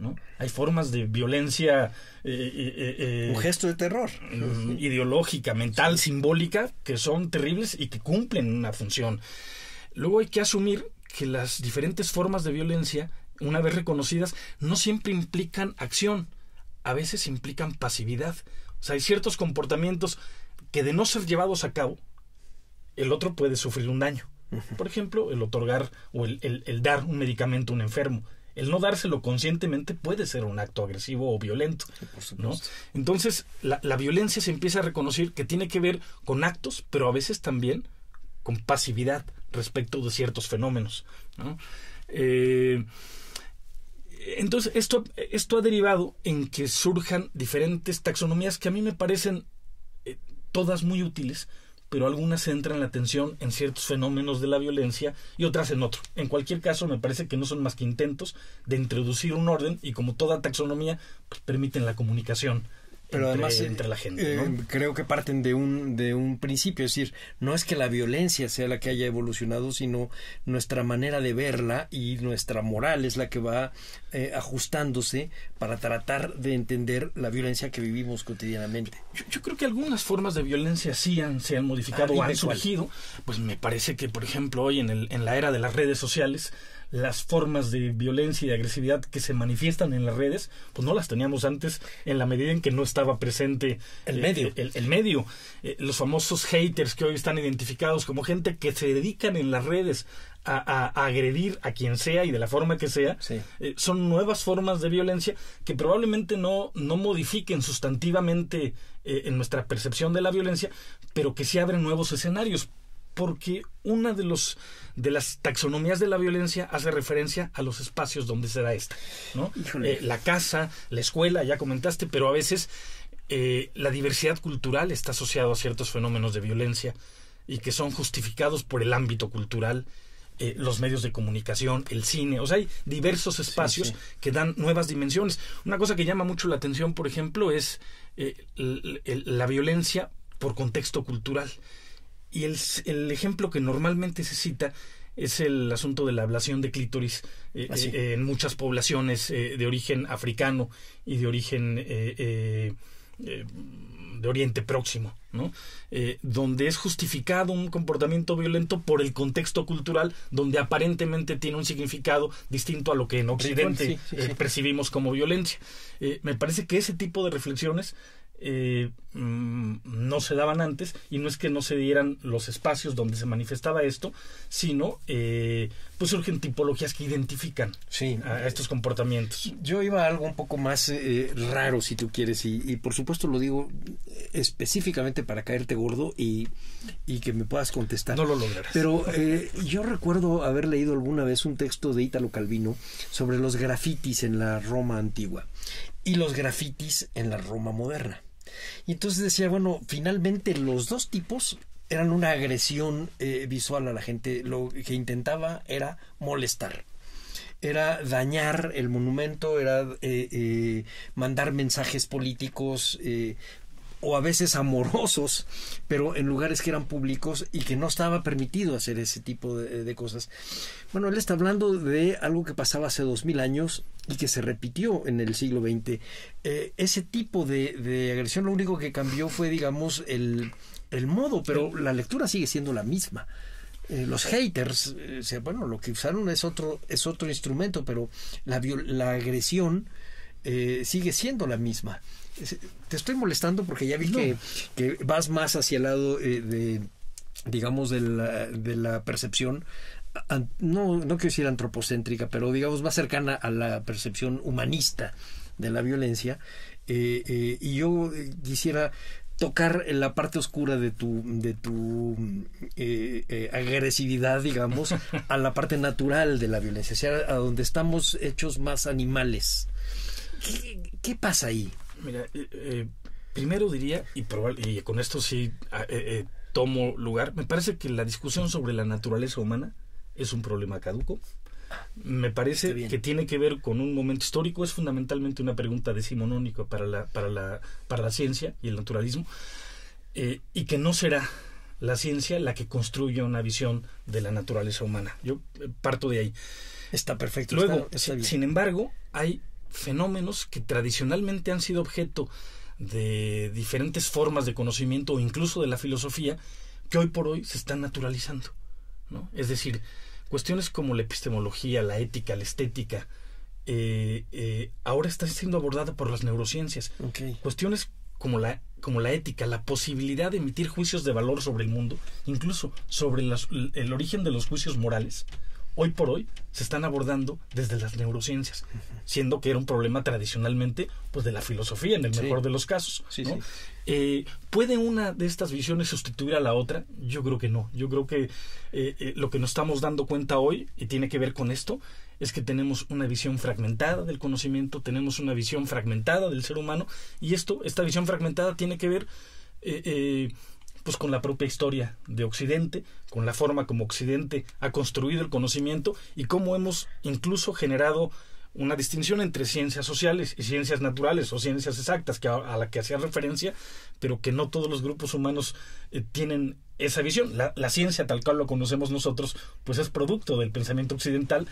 ¿No? Hay formas de violencia... Un gesto de terror. Mm, ideológica, mental, simbólica, que son terribles y que cumplen una función. Luego hay que asumir que las diferentes formas de violencia, una vez reconocidas, no siempre implican acción, a veces implican pasividad. O sea, hay ciertos comportamientos que de no ser llevados a cabo, el otro puede sufrir un daño. Por ejemplo, el otorgar o el, dar un medicamento a un enfermo. El no dárselo conscientemente puede ser un acto agresivo o violento. ¿no? Entonces, la, la, violencia se empieza a reconocer que tiene que ver con actos, pero a veces también con pasividad respecto de ciertos fenómenos. Eh, entonces, esto, esto ha derivado en que surjan diferentes taxonomías que a mí me parecen eh, todas muy útiles, pero algunas centran la atención en ciertos fenómenos de la violencia y otras en otro. En cualquier caso, me parece que no son más que intentos de introducir un orden y como toda taxonomía, pues, permiten la comunicación pero además entre la gente. Eh, creo que parten de un, de un principio, es decir, no es que la violencia sea la que haya evolucionado, sino nuestra manera de verla y nuestra moral es la que va eh, ajustándose para tratar de entender la violencia que vivimos cotidianamente. Yo, creo que algunas formas de violencia sí han, se han modificado o han surgido. Pues me parece que, por ejemplo, hoy en, el, en la era de las redes sociales, las formas de violencia y de agresividad que se manifiestan en las redes, pues no las teníamos antes en la medida en que no estaba presente el eh, medio. El, medio. Eh, los famosos haters que hoy están identificados como gente que se dedican en las redes a, agredir a quien sea y de la forma que sea, eh, son nuevas formas de violencia que probablemente no, no modifiquen sustantivamente en nuestra percepción de la violencia, pero que sí abren nuevos escenarios porque una de los de las taxonomías de la violencia hace referencia a los espacios donde se da esta, ¿no? Eh, la casa, la escuela, ya comentaste, pero a veces eh, la diversidad cultural está asociada a ciertos fenómenos de violencia y que son justificados por el ámbito cultural, eh, los medios de comunicación, el cine, o sea, hay diversos espacios que dan nuevas dimensiones. Una cosa que llama mucho la atención, por ejemplo, es la violencia por contexto cultural. Y el, el ejemplo que normalmente se cita es el asunto de la ablación de clítoris eh, ah, eh, en muchas poblaciones eh, de origen africano y de origen de Oriente Próximo, ¿no? donde es justificado un comportamiento violento por el contexto cultural, donde aparentemente tiene un significado distinto a lo que en Occidente percibimos como violencia. me parece que ese tipo de reflexiones eh, mm, no se daban antes y no es que no se dieran los espacios donde se manifestaba esto, sino eh, pues surgen tipologías que identifican a estos comportamientos. Yo iba a algo un poco más eh, raro, si tú quieres, y, por supuesto lo digo específicamente para caerte gordo y, y que me puedas contestar. No lo lograrás. Pero yo recuerdo haber leído alguna vez un texto de Ítalo Calvino sobre los grafitis en la Roma antigua y los grafitis en la Roma moderna. Y entonces decía, bueno, finalmente los dos tipos eran una agresión eh, visual a la gente. Lo que intentaba era molestar. Era dañar el monumento, era eh, eh, mandar mensajes políticos, o a veces amorosos, pero en lugares que eran públicos y que no estaba permitido hacer ese tipo de, cosas. Bueno, él está hablando de algo que pasaba hace dos mil años y que se repitió en el siglo XX. Eh, ese tipo de, agresión lo único que cambió fue, digamos, el, el modo, pero la lectura sigue siendo la misma. Eh, los haters, eh, bueno, lo que usaron es otro, es otro instrumento, pero la, la agresión sigue siendo la misma te estoy molestando porque ya vi que, que, vas más hacia el lado eh, de, digamos, de la, de la percepción no, no quiero decir antropocéntrica, pero digamos más cercana a la percepción humanista de la violencia. Eh, eh, y yo quisiera tocar la parte oscura de tu, de tu agresividad, digamos, *laughs* a la parte natural de la violencia, o sea, a donde estamos hechos más animales. qué pasa ahí? Mira, eh, eh, primero diría, y, y con esto sí ah, eh, tomo lugar, me parece que la discusión sobre la naturaleza humana es un problema caduco. Me parece que tiene que ver con un momento histórico, es fundamentalmente una pregunta decimonónica para la, para la, para la ciencia y el naturalismo, y que no será la ciencia la que construya una visión de la naturaleza humana. Yo parto de ahí. Está perfecto. Luego, sin embargo, hay fenómenos que tradicionalmente han sido objeto de diferentes formas de conocimiento o incluso de la filosofía que hoy por hoy se están naturalizando. ¿no? Es decir, cuestiones como la epistemología, la ética, la estética, eh, eh, ahora están siendo abordadas por las neurociencias. Cuestiones como la, como la ética, la posibilidad de emitir juicios de valor sobre el mundo, incluso sobre el origen de los juicios morales, hoy por hoy se están abordando desde las neurociencias, siendo que era un problema tradicionalmente pues de la filosofía en el mejor de los casos. Eh, ¿Puede una de estas visiones sustituir a la otra? Yo creo que no. Yo creo que eh, eh, lo que nos estamos dando cuenta hoy, y tiene que ver con esto, es que tenemos una visión fragmentada del conocimiento, tenemos una visión fragmentada del ser humano, y esto, esta visión fragmentada tiene que ver pues con la propia historia de Occidente, con la forma como Occidente ha construido el conocimiento y cómo hemos incluso generado una distinción entre ciencias sociales y ciencias naturales o ciencias exactas que a, la que hacía referencia, pero que no todos los grupos humanos eh, tienen esa visión. La, la, ciencia tal cual lo conocemos nosotros, pues es producto del pensamiento occidental,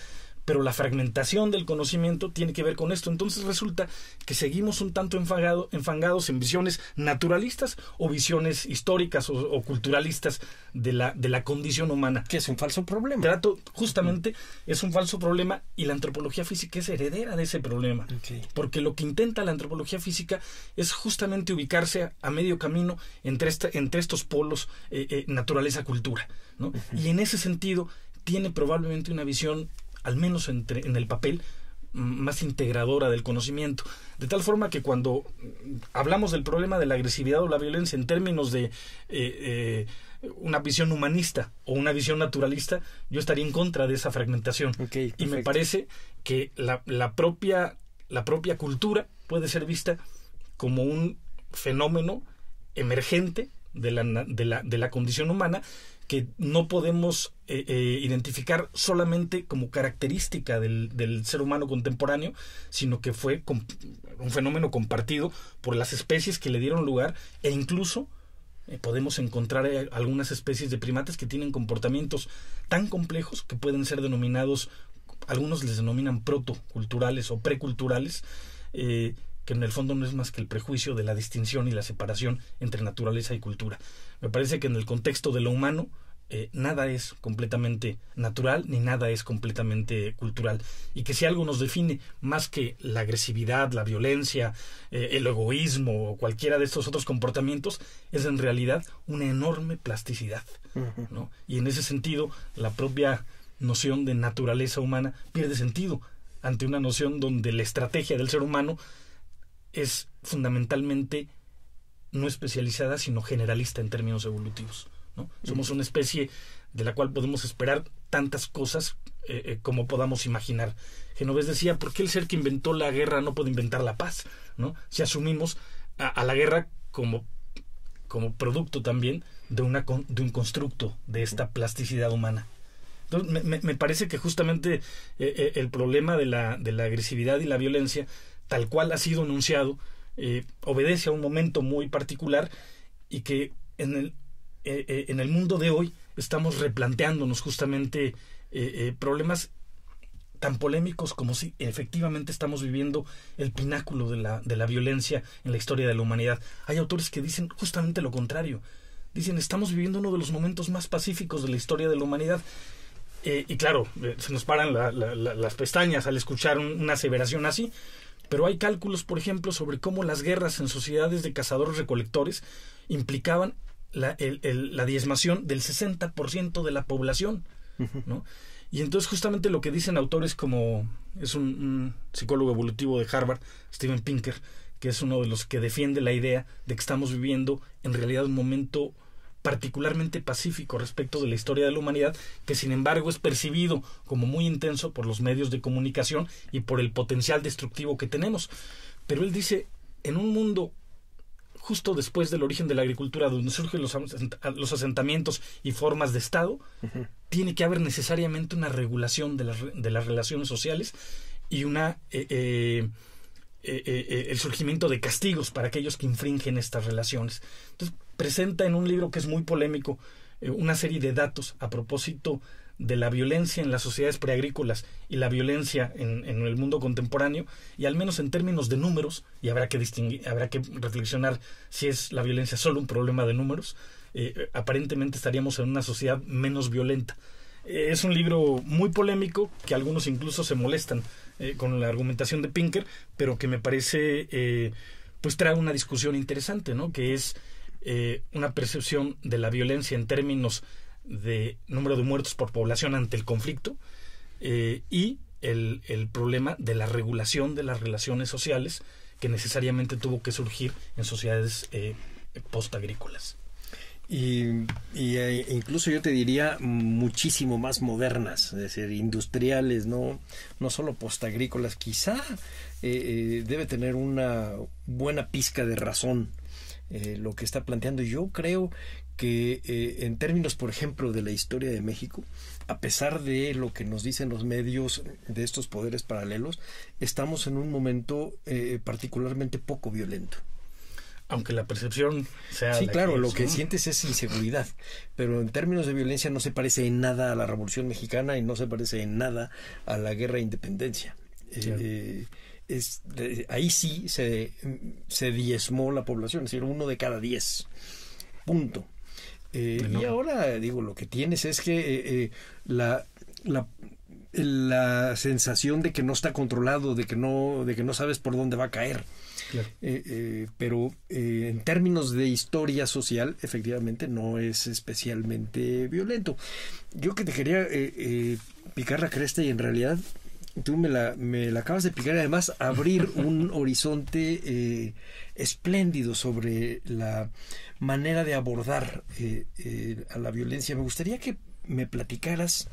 pero la fragmentación del conocimiento tiene que ver con esto. Entonces resulta que seguimos un tanto enfangados en visiones naturalistas o visiones históricas o, culturalistas de la, de la condición humana. Que es un falso problema. Trato, justamente, es un falso problema y la antropología física es heredera de ese problema. Porque lo que intenta la antropología física es justamente ubicarse a, medio camino entre, entre estos polos eh, eh, naturaleza-cultura. ¿no? Y en ese sentido tiene probablemente una visión al menos entre, en el papel, más integradora del conocimiento. De tal forma que cuando hablamos del problema de la agresividad o la violencia en términos de eh, eh, una visión humanista o una visión naturalista, yo estaría en contra de esa fragmentación. y me parece que la, la, propia, la propia cultura puede ser vista como un fenómeno emergente de la, de la, de la condición humana que no podemos eh, eh, identificar solamente como característica del, ser humano contemporáneo, sino que fue un fenómeno compartido por las especies que le dieron lugar e incluso eh, podemos encontrar algunas especies de primates que tienen comportamientos tan complejos que pueden ser denominados, algunos les denominan protoculturales o preculturales, que en el fondo no es más que el prejuicio de la distinción y la separación entre naturaleza y cultura. Me parece que en el contexto de lo humano, eh, nada es completamente natural ni nada es completamente cultural y que si algo nos define más que la agresividad, la violencia, eh, el egoísmo o cualquiera de estos otros comportamientos es en realidad una enorme plasticidad ¿no? y en ese sentido la propia noción de naturaleza humana pierde sentido ante una noción donde la estrategia del ser humano es fundamentalmente no especializada sino generalista en términos evolutivos. Somos una especie de la cual podemos esperar tantas cosas eh, eh, como podamos imaginar. Genovés decía, ¿por qué el ser que inventó la guerra no puede inventar la paz? ¿no? Si asumimos a, la guerra como, como producto también de, una, de un constructo de esta plasticidad humana. Entonces, me, parece que justamente eh, el problema de la, de la agresividad y la violencia, tal cual ha sido enunciado, obedece a un momento muy particular y que en el, eh, eh, en el mundo de hoy estamos replanteándonos justamente eh, problemas tan polémicos como si efectivamente estamos viviendo el pináculo de la, de la violencia en la historia de la humanidad. Hay autores que dicen justamente lo contrario. Dicen, estamos viviendo uno de los momentos más pacíficos de la historia de la humanidad. y claro, se nos paran las pestañas al escuchar una aseveración así, pero hay cálculos, por ejemplo, sobre cómo las guerras en sociedades de cazadores-recolectores implicaban la, el, la diezmación del 60% de la población, ¿no? Y entonces justamente lo que dicen autores como es un, psicólogo evolutivo de Harvard, Steven Pinker, que es uno de los que defiende la idea de que estamos viviendo en realidad un momento particularmente pacífico respecto de la historia de la humanidad, que sin embargo es percibido como muy intenso por los medios de comunicación y por el potencial destructivo que tenemos. Pero él dice, en un mundo justo después del origen de la agricultura, donde surgen los, los asentamientos y formas de Estado, tiene que haber necesariamente una regulación de las, de las relaciones sociales y una eh, eh, eh, el surgimiento de castigos para aquellos que infringen estas relaciones. Entonces, presenta en un libro que es muy polémico una serie de datos a propósito de la violencia en las sociedades preagrícolas y la violencia en, el mundo contemporáneo, y al menos en términos de números, y habrá que distinguir, habrá que reflexionar si es la violencia solo un problema de números, eh, aparentemente estaríamos en una sociedad menos violenta. Eh, es un libro muy polémico, que algunos incluso se molestan eh, con la argumentación de Pinker, pero que me parece pues trae una discusión interesante, ¿no? Que es una percepción de la violencia en términos de número de muertos por población ante el conflicto y el, el, problema de la regulación de las relaciones sociales que necesariamente tuvo que surgir en sociedades postagrícolas. Y, incluso yo te diría muchísimo más modernas, es decir, industriales, no, no solo postagrícolas, quizá eh, eh, debe tener una buena pizca de razón eh, lo que está planteando. Yo creo que en términos, por ejemplo, de la historia de México, a pesar de lo que nos dicen los medios de estos poderes paralelos, estamos en un momento particularmente poco violento aunque la percepción sea... Sí, claro, lo que sientes es inseguridad, pero en términos de violencia no se parece en nada a la Revolución Mexicana y no se parece en nada a la Guerra de Independencia. Eh, es, ahí sí se, se diezmó la población, es decir, uno de cada diez. Punto. Eh, y ahora, digo, lo que tienes es que eh, la, la, la sensación de que no está controlado, de que no, de que no sabes por dónde va a caer. Eh, eh, pero eh, en términos de historia social, efectivamente no es especialmente violento. Yo que te quería picar la cresta y en realidad tú me la, me la acabas de picar y además abrir un *laughs* horizonte espléndido sobre la manera de abordar a la violencia. Me gustaría que me platicaras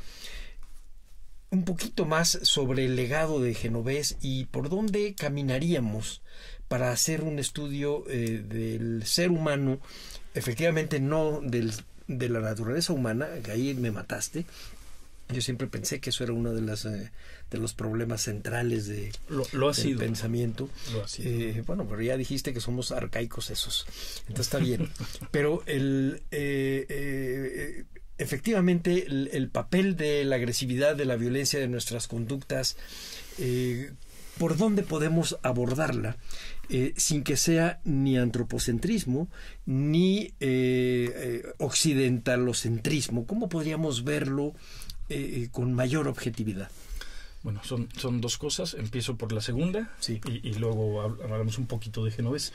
un poquito más sobre el legado de Genovés y por dónde caminaríamos para hacer un estudio eh, del ser humano, efectivamente no del, de la naturaleza humana, que ahí me mataste. Yo siempre pensé que eso era uno de las eh, de los problemas centrales de lo, ha del pensamiento. Eh, bueno, pero ya dijiste que somos arcaicos esos, entonces está bien. *laughs* pero el efectivamente el, papel de la agresividad, de la violencia, de nuestras conductas, ¿por dónde podemos abordarla? Eh, sin que sea ni antropocentrismo ni eh, eh, occidentalocentrismo. ¿Cómo podríamos verlo con mayor objetividad? Bueno, son, son dos cosas. Empiezo por la segunda sí. y, luego hablamos un poquito de Genovés.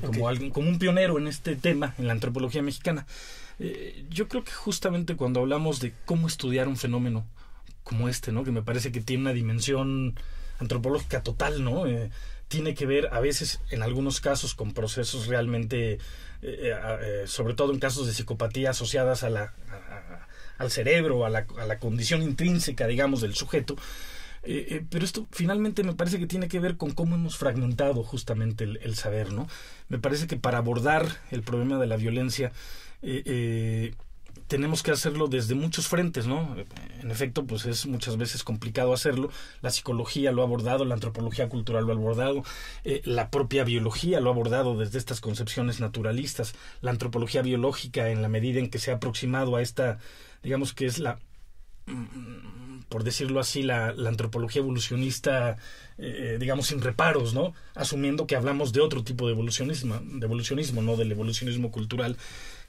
como, alguien, como un pionero en este tema, en la antropología mexicana. yo creo que justamente cuando hablamos de cómo estudiar un fenómeno como este, ¿no? que me parece que tiene una dimensión antropológica total, ¿no? tiene que ver a veces en algunos casos con procesos realmente, eh, eh, eh, sobre todo en casos de psicopatía asociadas a la, al cerebro, a la, a la, condición intrínseca, digamos, del sujeto. Pero esto finalmente me parece que tiene que ver con cómo hemos fragmentado justamente el, saber, ¿no? Me parece que para abordar el problema de la violencia, tenemos que hacerlo desde muchos frentes, ¿no? En efecto, pues es muchas veces complicado hacerlo. La psicología lo ha abordado, la antropología cultural lo ha abordado, eh, la propia biología lo ha abordado desde estas concepciones naturalistas, la antropología biológica en la medida en que se ha aproximado a esta, digamos que es la por decirlo así, la, antropología evolucionista, eh, digamos, sin reparos, ¿no? Asumiendo que hablamos de otro tipo de evolucionismo, de evolucionismo, no del evolucionismo cultural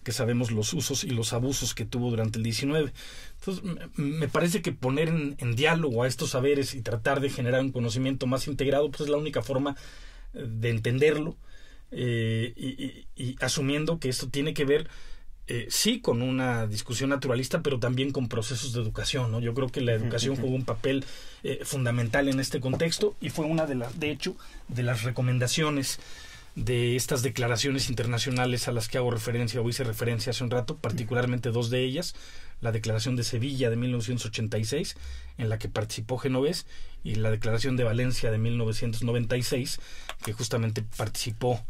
que sabemos los usos y los abusos que tuvo durante el 19. Entonces, me parece que poner en, diálogo a estos saberes y tratar de generar un conocimiento más integrado, pues es la única forma eh, de entenderlo eh, y, asumiendo que esto tiene que ver eh, sí con una discusión naturalista, pero también con procesos de educación. ¿no? Yo creo que la educación jugó un papel fundamental en este contexto y fue una de las, de hecho, de las recomendaciones de estas declaraciones internacionales a las que hago referencia o hice referencia hace un rato, particularmente dos de ellas, la Declaración de Sevilla de 1986, en la que participó Genovés, y la Declaración de Valencia de 1996, que justamente participó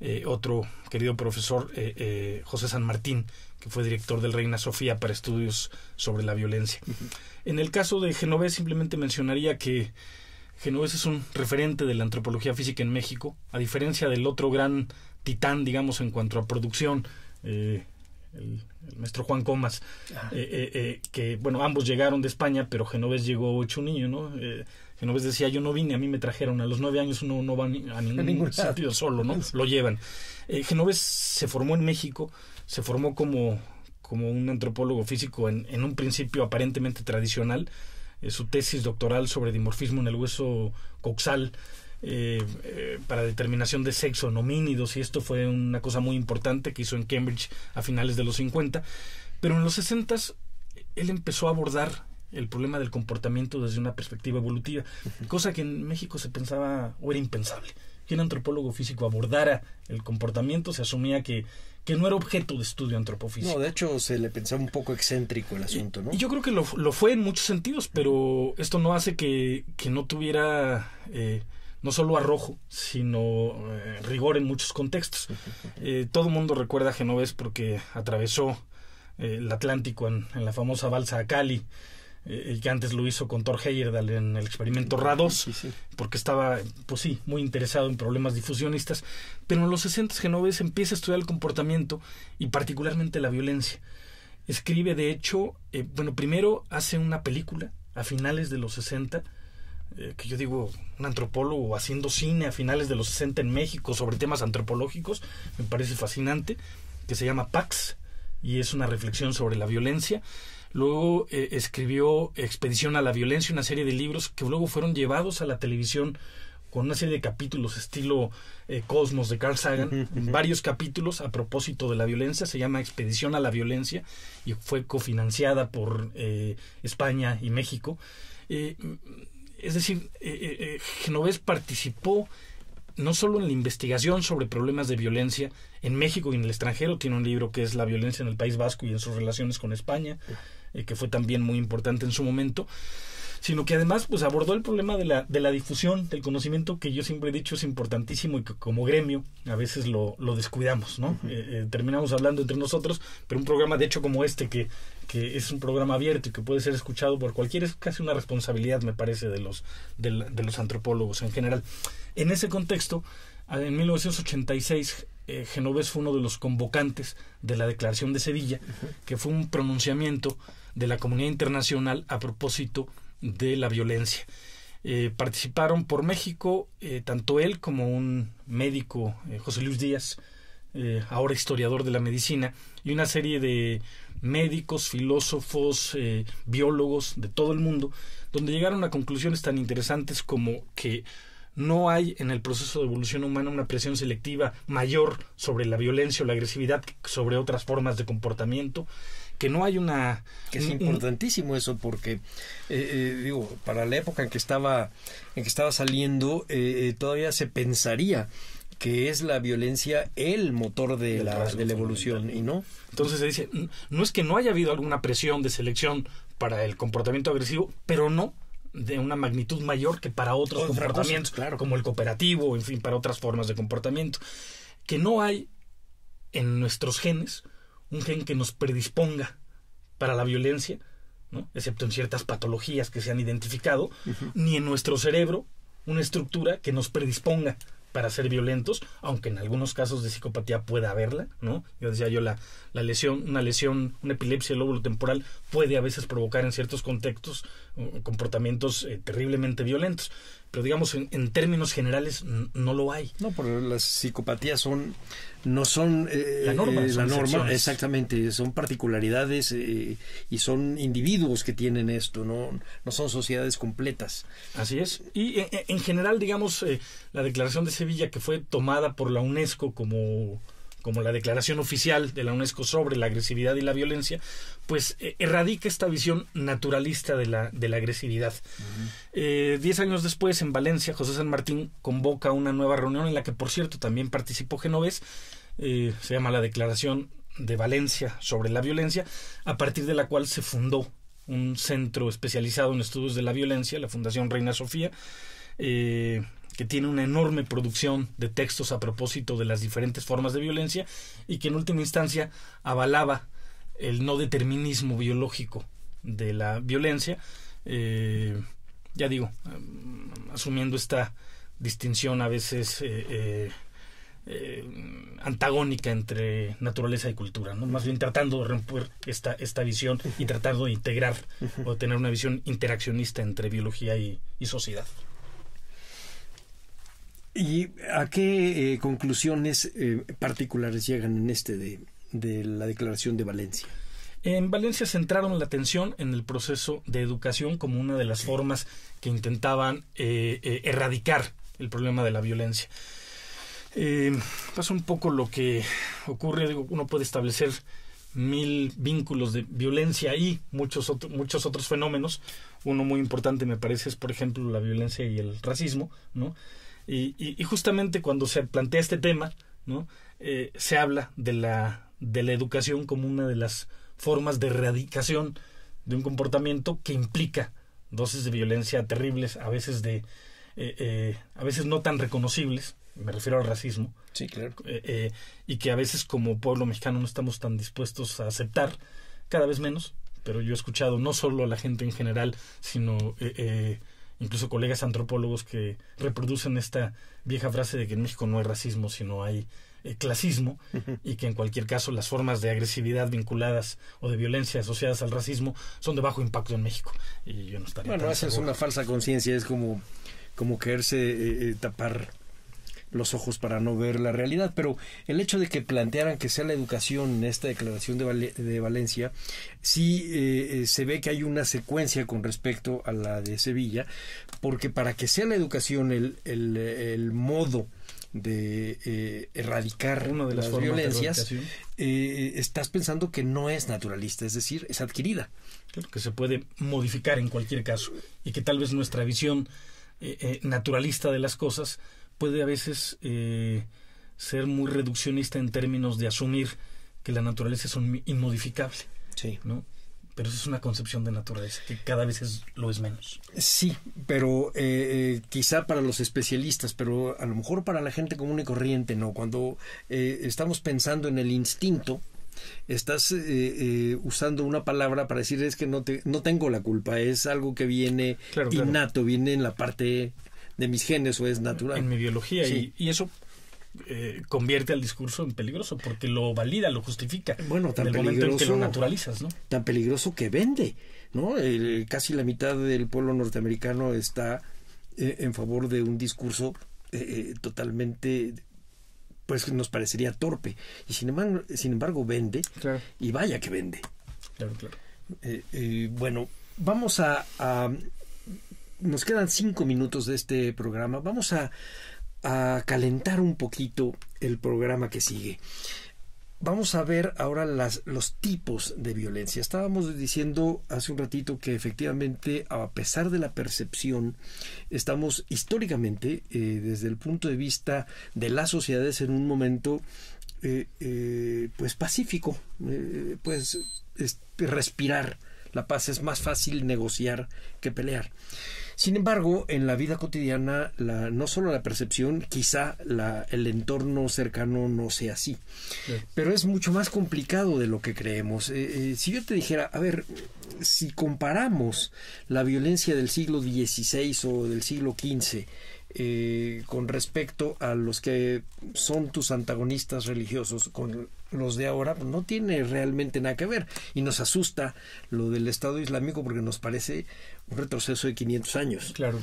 eh, otro querido profesor, eh, eh, José San Martín, que fue director del Reina Sofía para estudios sobre la violencia. En el caso de Genovés simplemente mencionaría que Genovés es un referente de la antropología física en México, a diferencia del otro gran titán, digamos, en cuanto a producción, eh, el, maestro Juan Comas, ah. que, bueno, ambos llegaron de España, pero Genovés llegó hecho niño, ¿no? Genovés decía, yo no vine, a mí me trajeron, a los nueve años uno no va a ningún, sitio solo, ¿no? Lo llevan. Genovés se formó en México, se formó como, como un antropólogo físico en, en un principio aparentemente tradicional, su tesis doctoral sobre dimorfismo en el hueso coxal, eh, eh, para determinación de sexo en homínidos y esto fue una cosa muy importante que hizo en Cambridge a finales de los 50 pero en los 60 él empezó a abordar el problema del comportamiento desde una perspectiva evolutiva cosa que en México se pensaba o era impensable que un antropólogo físico abordara el comportamiento se asumía que que no era objeto de estudio antropofísico. No, de hecho se le pensaba un poco excéntrico el asunto, ¿no? Y yo creo que lo, lo fue en muchos sentidos, pero esto no hace que, que no tuviera eh, no solo arrojo, sino eh, rigor en muchos contextos. Eh, todo el mundo recuerda a Genovés porque atravesó eh, el Atlántico en, la famosa balsa a Cali, el que antes lo hizo con Thor Heyerdahl en el experimento Ra2, porque estaba, pues sí, muy interesado en problemas difusionistas. Pero en los 60 Genovés empieza a estudiar el comportamiento y particularmente la violencia. Escribe, de hecho, bueno, primero hace una película a finales de los 60 eh, que yo digo, un antropólogo haciendo cine a finales de los 60 en México sobre temas antropológicos, me parece fascinante, que se llama Pax y es una reflexión sobre la violencia. Luego eh, escribió Expedición a la Violencia, una serie de libros que luego fueron llevados a la televisión con una serie de capítulos estilo eh, Cosmos de Carl Sagan, varios capítulos a propósito de la violencia, se llama Expedición a la Violencia y fue cofinanciada por España y México. Es decir, eh, eh, eh, Genovés participó no solo en la investigación sobre problemas de violencia en México y en el extranjero, tiene un libro que es La violencia en el País Vasco y en sus relaciones con España, que fue también muy importante en su momento, sino que además pues abordó el problema de la, de la difusión del conocimiento que yo siempre he dicho es importantísimo y que como gremio a veces lo, lo descuidamos, ¿no? Eh, eh, terminamos hablando entre nosotros, pero un programa de hecho como este que, que es un programa abierto y que puede ser escuchado por cualquiera es casi una responsabilidad me parece de los, de, los antropólogos en general. En ese contexto, en 1986 eh, Genovés fue uno de los convocantes de la Declaración de Sevilla, que fue un pronunciamiento de la comunidad internacional a propósito de la violencia. Eh, participaron por México eh, tanto él como un médico, José Luis Díaz, ahora historiador de la medicina, y una serie de médicos, filósofos, biólogos de todo el mundo, donde llegaron a conclusiones tan interesantes como que no hay en el proceso de evolución humana una presión selectiva mayor sobre la violencia o la agresividad que sobre otras formas de comportamiento, que no hay una... Que es importantísimo eso porque, eh, eh, digo, para la época en que estaba, en que estaba saliendo, eh, todavía se pensaría que es la violencia el motor de, la, de la evolución y no. Entonces se dice, no es que no haya habido alguna presión de selección para el comportamiento agresivo, pero no de una magnitud mayor que para otros comportamientos, claro. como el cooperativo, en fin, para otras formas de comportamiento. Que no hay en nuestros genes un gen que nos predisponga para la violencia, ¿no? excepto en ciertas patologías que se han identificado, ni en nuestro cerebro una estructura que nos predisponga para ser violentos, aunque en algunos casos de psicopatía pueda haberla, ¿no? Yo decía yo, la, la lesión, una lesión, una epilepsia del lóbulo temporal puede a veces provocar en ciertos contextos uh, comportamientos eh, terriblemente violentos pero digamos en, en términos generales no lo hay. No, porque las psicopatías son no son eh, la norma, eh, la norma exactamente, son particularidades eh, y son individuos que tienen esto, no no son sociedades completas. Así es. Y en general, digamos, la Declaración de Sevilla que fue tomada por la UNESCO como como la declaración oficial de la UNESCO sobre la agresividad y la violencia, pues eh, erradica esta visión naturalista de la, de la agresividad. Eh, diez años después, en Valencia, José San Martín convoca una nueva reunión en la que, por cierto, también participó Genovés, eh, se llama la Declaración de Valencia sobre la violencia, a partir de la cual se fundó un centro especializado en estudios de la violencia, la Fundación Reina Sofía, que tiene una enorme producción de textos a propósito de las diferentes formas de violencia y que en última instancia avalaba el no determinismo biológico de la violencia. Eh, ya digo, mm, asumiendo esta distinción a veces eh, eh, antagónica entre naturaleza y cultura, ¿no? más bien tratando de romper esta, esta visión y tratando de integrar o tener una visión interaccionista entre biología y, sociedad. ¿Y a qué eh, conclusiones eh, particulares llegan en este de, de la Declaración de Valencia? En Valencia centraron la atención en el proceso de educación como una de las formas que intentaban erradicar el problema de la violencia. Eh, pasa un poco lo que ocurre, uno puede establecer mil vínculos de violencia y muchos, muchos otros fenómenos. Uno muy importante me parece es, por ejemplo, la violencia y el racismo, ¿no? Y, justamente cuando se plantea este tema, ¿no? Eh, se habla de la, de la educación como una de las formas de erradicación de un comportamiento que implica dosis de violencia terribles, a veces de eh, eh, a veces no tan reconocibles, me refiero al racismo. Sí, claro. Eh, eh, y que a veces como pueblo mexicano no estamos tan dispuestos a aceptar, cada vez menos, pero yo he escuchado no solo a la gente en general, sino eh, incluso colegas antropólogos que reproducen esta vieja frase de que en México no hay racismo, sino hay clasismo y que en cualquier caso las formas de agresividad vinculadas o de violencia asociadas al racismo son de bajo impacto en México. Y yo no estaría Bueno, esa es una falsa conciencia, es como, como quererse tapar los ojos para no ver la realidad, pero el hecho de que plantearan que sea la educación en esta declaración de, de Valencia, sí eh, eh, se ve que hay una secuencia con respecto a la de Sevilla, porque para que sea la educación el, el, modo de eh, erradicar Una de las, violencias, estás pensando que no es naturalista, es decir, es adquirida. que se puede modificar en cualquier caso y que tal vez nuestra visión naturalista de las cosas puede a veces eh, ser muy reduccionista en términos de asumir que la naturaleza es inmodificable. Sí. ¿no? Pero eso es una concepción de naturaleza que cada vez es, lo es menos. Sí, pero eh, eh, quizá para los especialistas, pero a lo mejor para la gente común y corriente, ¿no? Cuando estamos pensando en el instinto, estás usando una palabra para decir es que no, te, no tengo la culpa, es algo que viene innato, viene en la parte de mis genes o es natural. En mi biología. Y, eso eh, convierte al discurso en peligroso porque lo valida, lo justifica. Bueno, tan peligroso. que lo naturalizas, ¿no? Tan peligroso que vende, ¿no? casi la mitad del pueblo norteamericano está eh, en favor de un discurso eh, totalmente pues nos parecería torpe y sin embargo, sin embargo vende y vaya que vende claro, claro. bueno vamos a nos quedan cinco minutos de este programa. Vamos a, calentar un poquito el programa que sigue. Vamos a ver ahora los tipos de violencia. Estábamos diciendo hace un ratito que efectivamente, a pesar de la percepción, estamos históricamente, eh, desde el punto de vista de las sociedades, en un momento eh, eh, pues pacífico, pues respirar. La paz es más fácil negociar que pelear. Sin embargo, en la vida cotidiana, la, no solo la percepción, quizá la, el entorno cercano no sea así, pero es mucho más complicado de lo que creemos. Eh, eh, si yo te dijera, a ver, si comparamos la violencia del siglo XVI o del siglo XV, eh, con respecto a los que son tus antagonistas religiosos, con los de ahora, no tiene realmente nada que ver. Y nos asusta lo del Estado Islámico porque nos parece un retroceso de 500 años. Claro,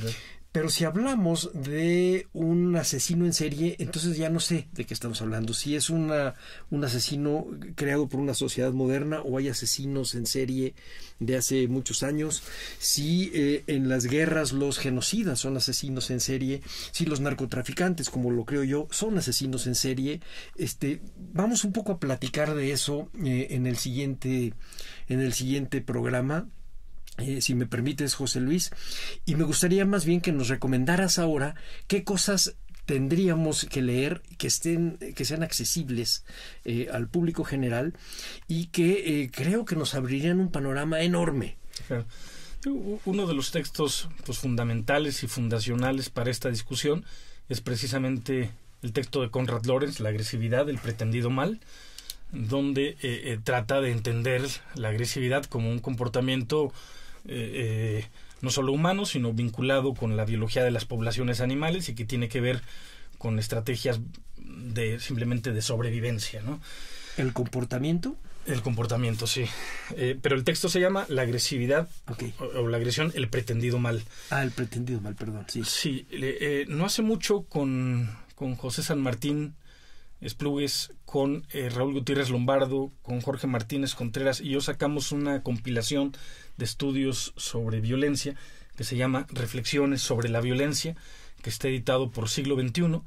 Pero si hablamos de un asesino en serie, entonces ya no sé de qué estamos hablando. Si es una, un asesino creado por una sociedad moderna o hay asesinos en serie de hace muchos años. Si eh, en las guerras los genocidas son asesinos en serie. Si los narcotraficantes, como lo creo yo, son asesinos en serie. Este, vamos un poco a platicar de eso eh, en el siguiente en el siguiente programa eh, si me permites, José Luis, y me gustaría más bien que nos recomendaras ahora qué cosas tendríamos que leer que estén que sean accesibles eh, al público general y que eh, creo que nos abrirían un panorama enorme. Uno de los textos pues, fundamentales y fundacionales para esta discusión es precisamente el texto de Conrad Lorenz, La agresividad del pretendido mal, donde trata de entender la agresividad como un comportamiento eh, no solo humano, sino vinculado con la biología de las poblaciones animales y que tiene que ver con estrategias de simplemente de sobrevivencia, ¿no? ¿El comportamiento? El comportamiento, sí. Eh, pero el texto se llama La agresividad o, la agresión, el pretendido mal. Ah, el pretendido mal, perdón, sí. Sí, eh, no hace mucho con, con José San Martín Esplugues, con eh, Raúl Gutiérrez Lombardo, con Jorge Martínez Contreras y yo sacamos una compilación de estudios sobre violencia que se llama Reflexiones sobre la violencia, que está editado por Siglo XXI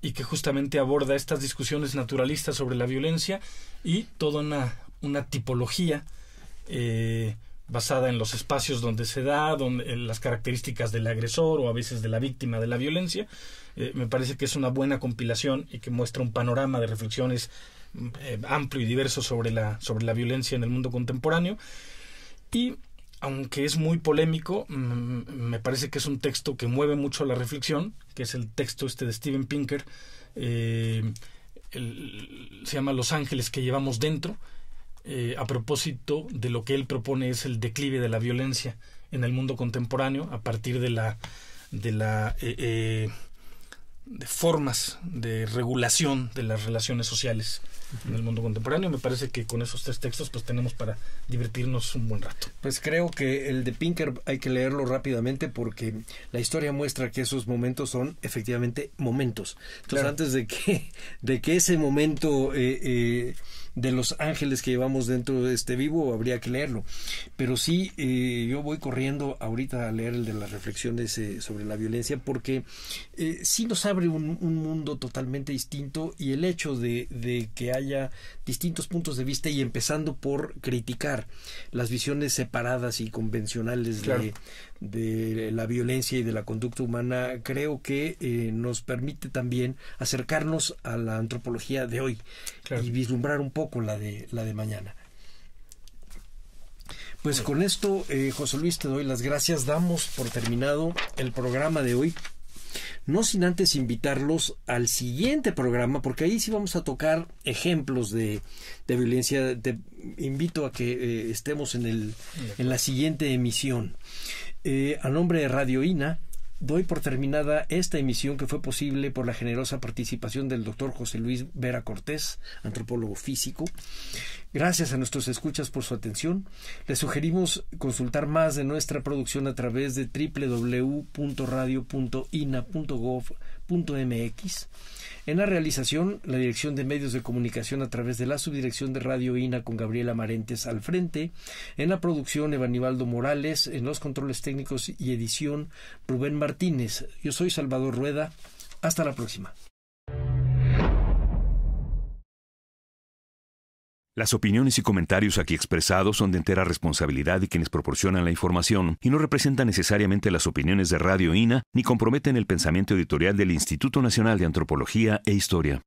y que justamente aborda estas discusiones naturalistas sobre la violencia y toda una, una tipología eh, basada en los espacios donde se da, donde, las características del agresor o a veces de la víctima de la violencia. Eh, me parece que es una buena compilación y que muestra un panorama de reflexiones eh, amplio y diverso sobre la, sobre la violencia en el mundo contemporáneo. Y aunque es muy polémico, mm, me parece que es un texto que mueve mucho la reflexión, que es el texto este de Steven Pinker, eh, se llama Los ángeles que llevamos dentro, a propósito de lo que él propone es el declive de la violencia en el mundo contemporáneo a partir de la de la de formas de regulación de las relaciones sociales en el mundo contemporáneo. Me parece que con esos tres textos pues tenemos para divertirnos un buen rato. Pues creo que el de Pinker hay que leerlo rápidamente porque la historia muestra que esos momentos son efectivamente momentos. Entonces antes de que, de que ese momento eh, eh, de los ángeles que llevamos dentro de este vivo, habría que leerlo. Pero sí, eh, yo voy corriendo ahorita a leer el de las reflexiones eh, sobre la violencia porque eh, sí nos abre un, mundo totalmente distinto y el hecho de, que haya distintos puntos de vista y empezando por criticar las visiones separadas y convencionales de, de la violencia y de la conducta humana, creo que eh, nos permite también acercarnos a la antropología de hoy y vislumbrar un poco la de, la de mañana. Pues con esto, eh, José Luis, te doy las gracias. Damos por terminado el programa de hoy. No sin antes invitarlos al siguiente programa, porque ahí sí vamos a tocar ejemplos de, de violencia. Te invito a que eh, estemos en, el, en la siguiente emisión. Eh, a nombre de Radio INA, doy por terminada esta emisión que fue posible por la generosa participación del doctor José Luis Vera Cortés, antropólogo físico. Gracias a nuestros escuchas por su atención. Les sugerimos consultar más de nuestra producción a través de www.radio.ina.gov.mx en la realización, la Dirección de Medios de Comunicación a través de la Subdirección de Radio INA con Gabriela Marentes al frente. En la producción, Evanibaldo Morales. En los controles técnicos y edición, Rubén Martínez. Yo soy Salvador Rueda. Hasta la próxima. Las opiniones y comentarios aquí expresados son de entera responsabilidad de quienes proporcionan la información y no representan necesariamente las opiniones de Radio INA ni comprometen el pensamiento editorial del Instituto Nacional de Antropología e Historia.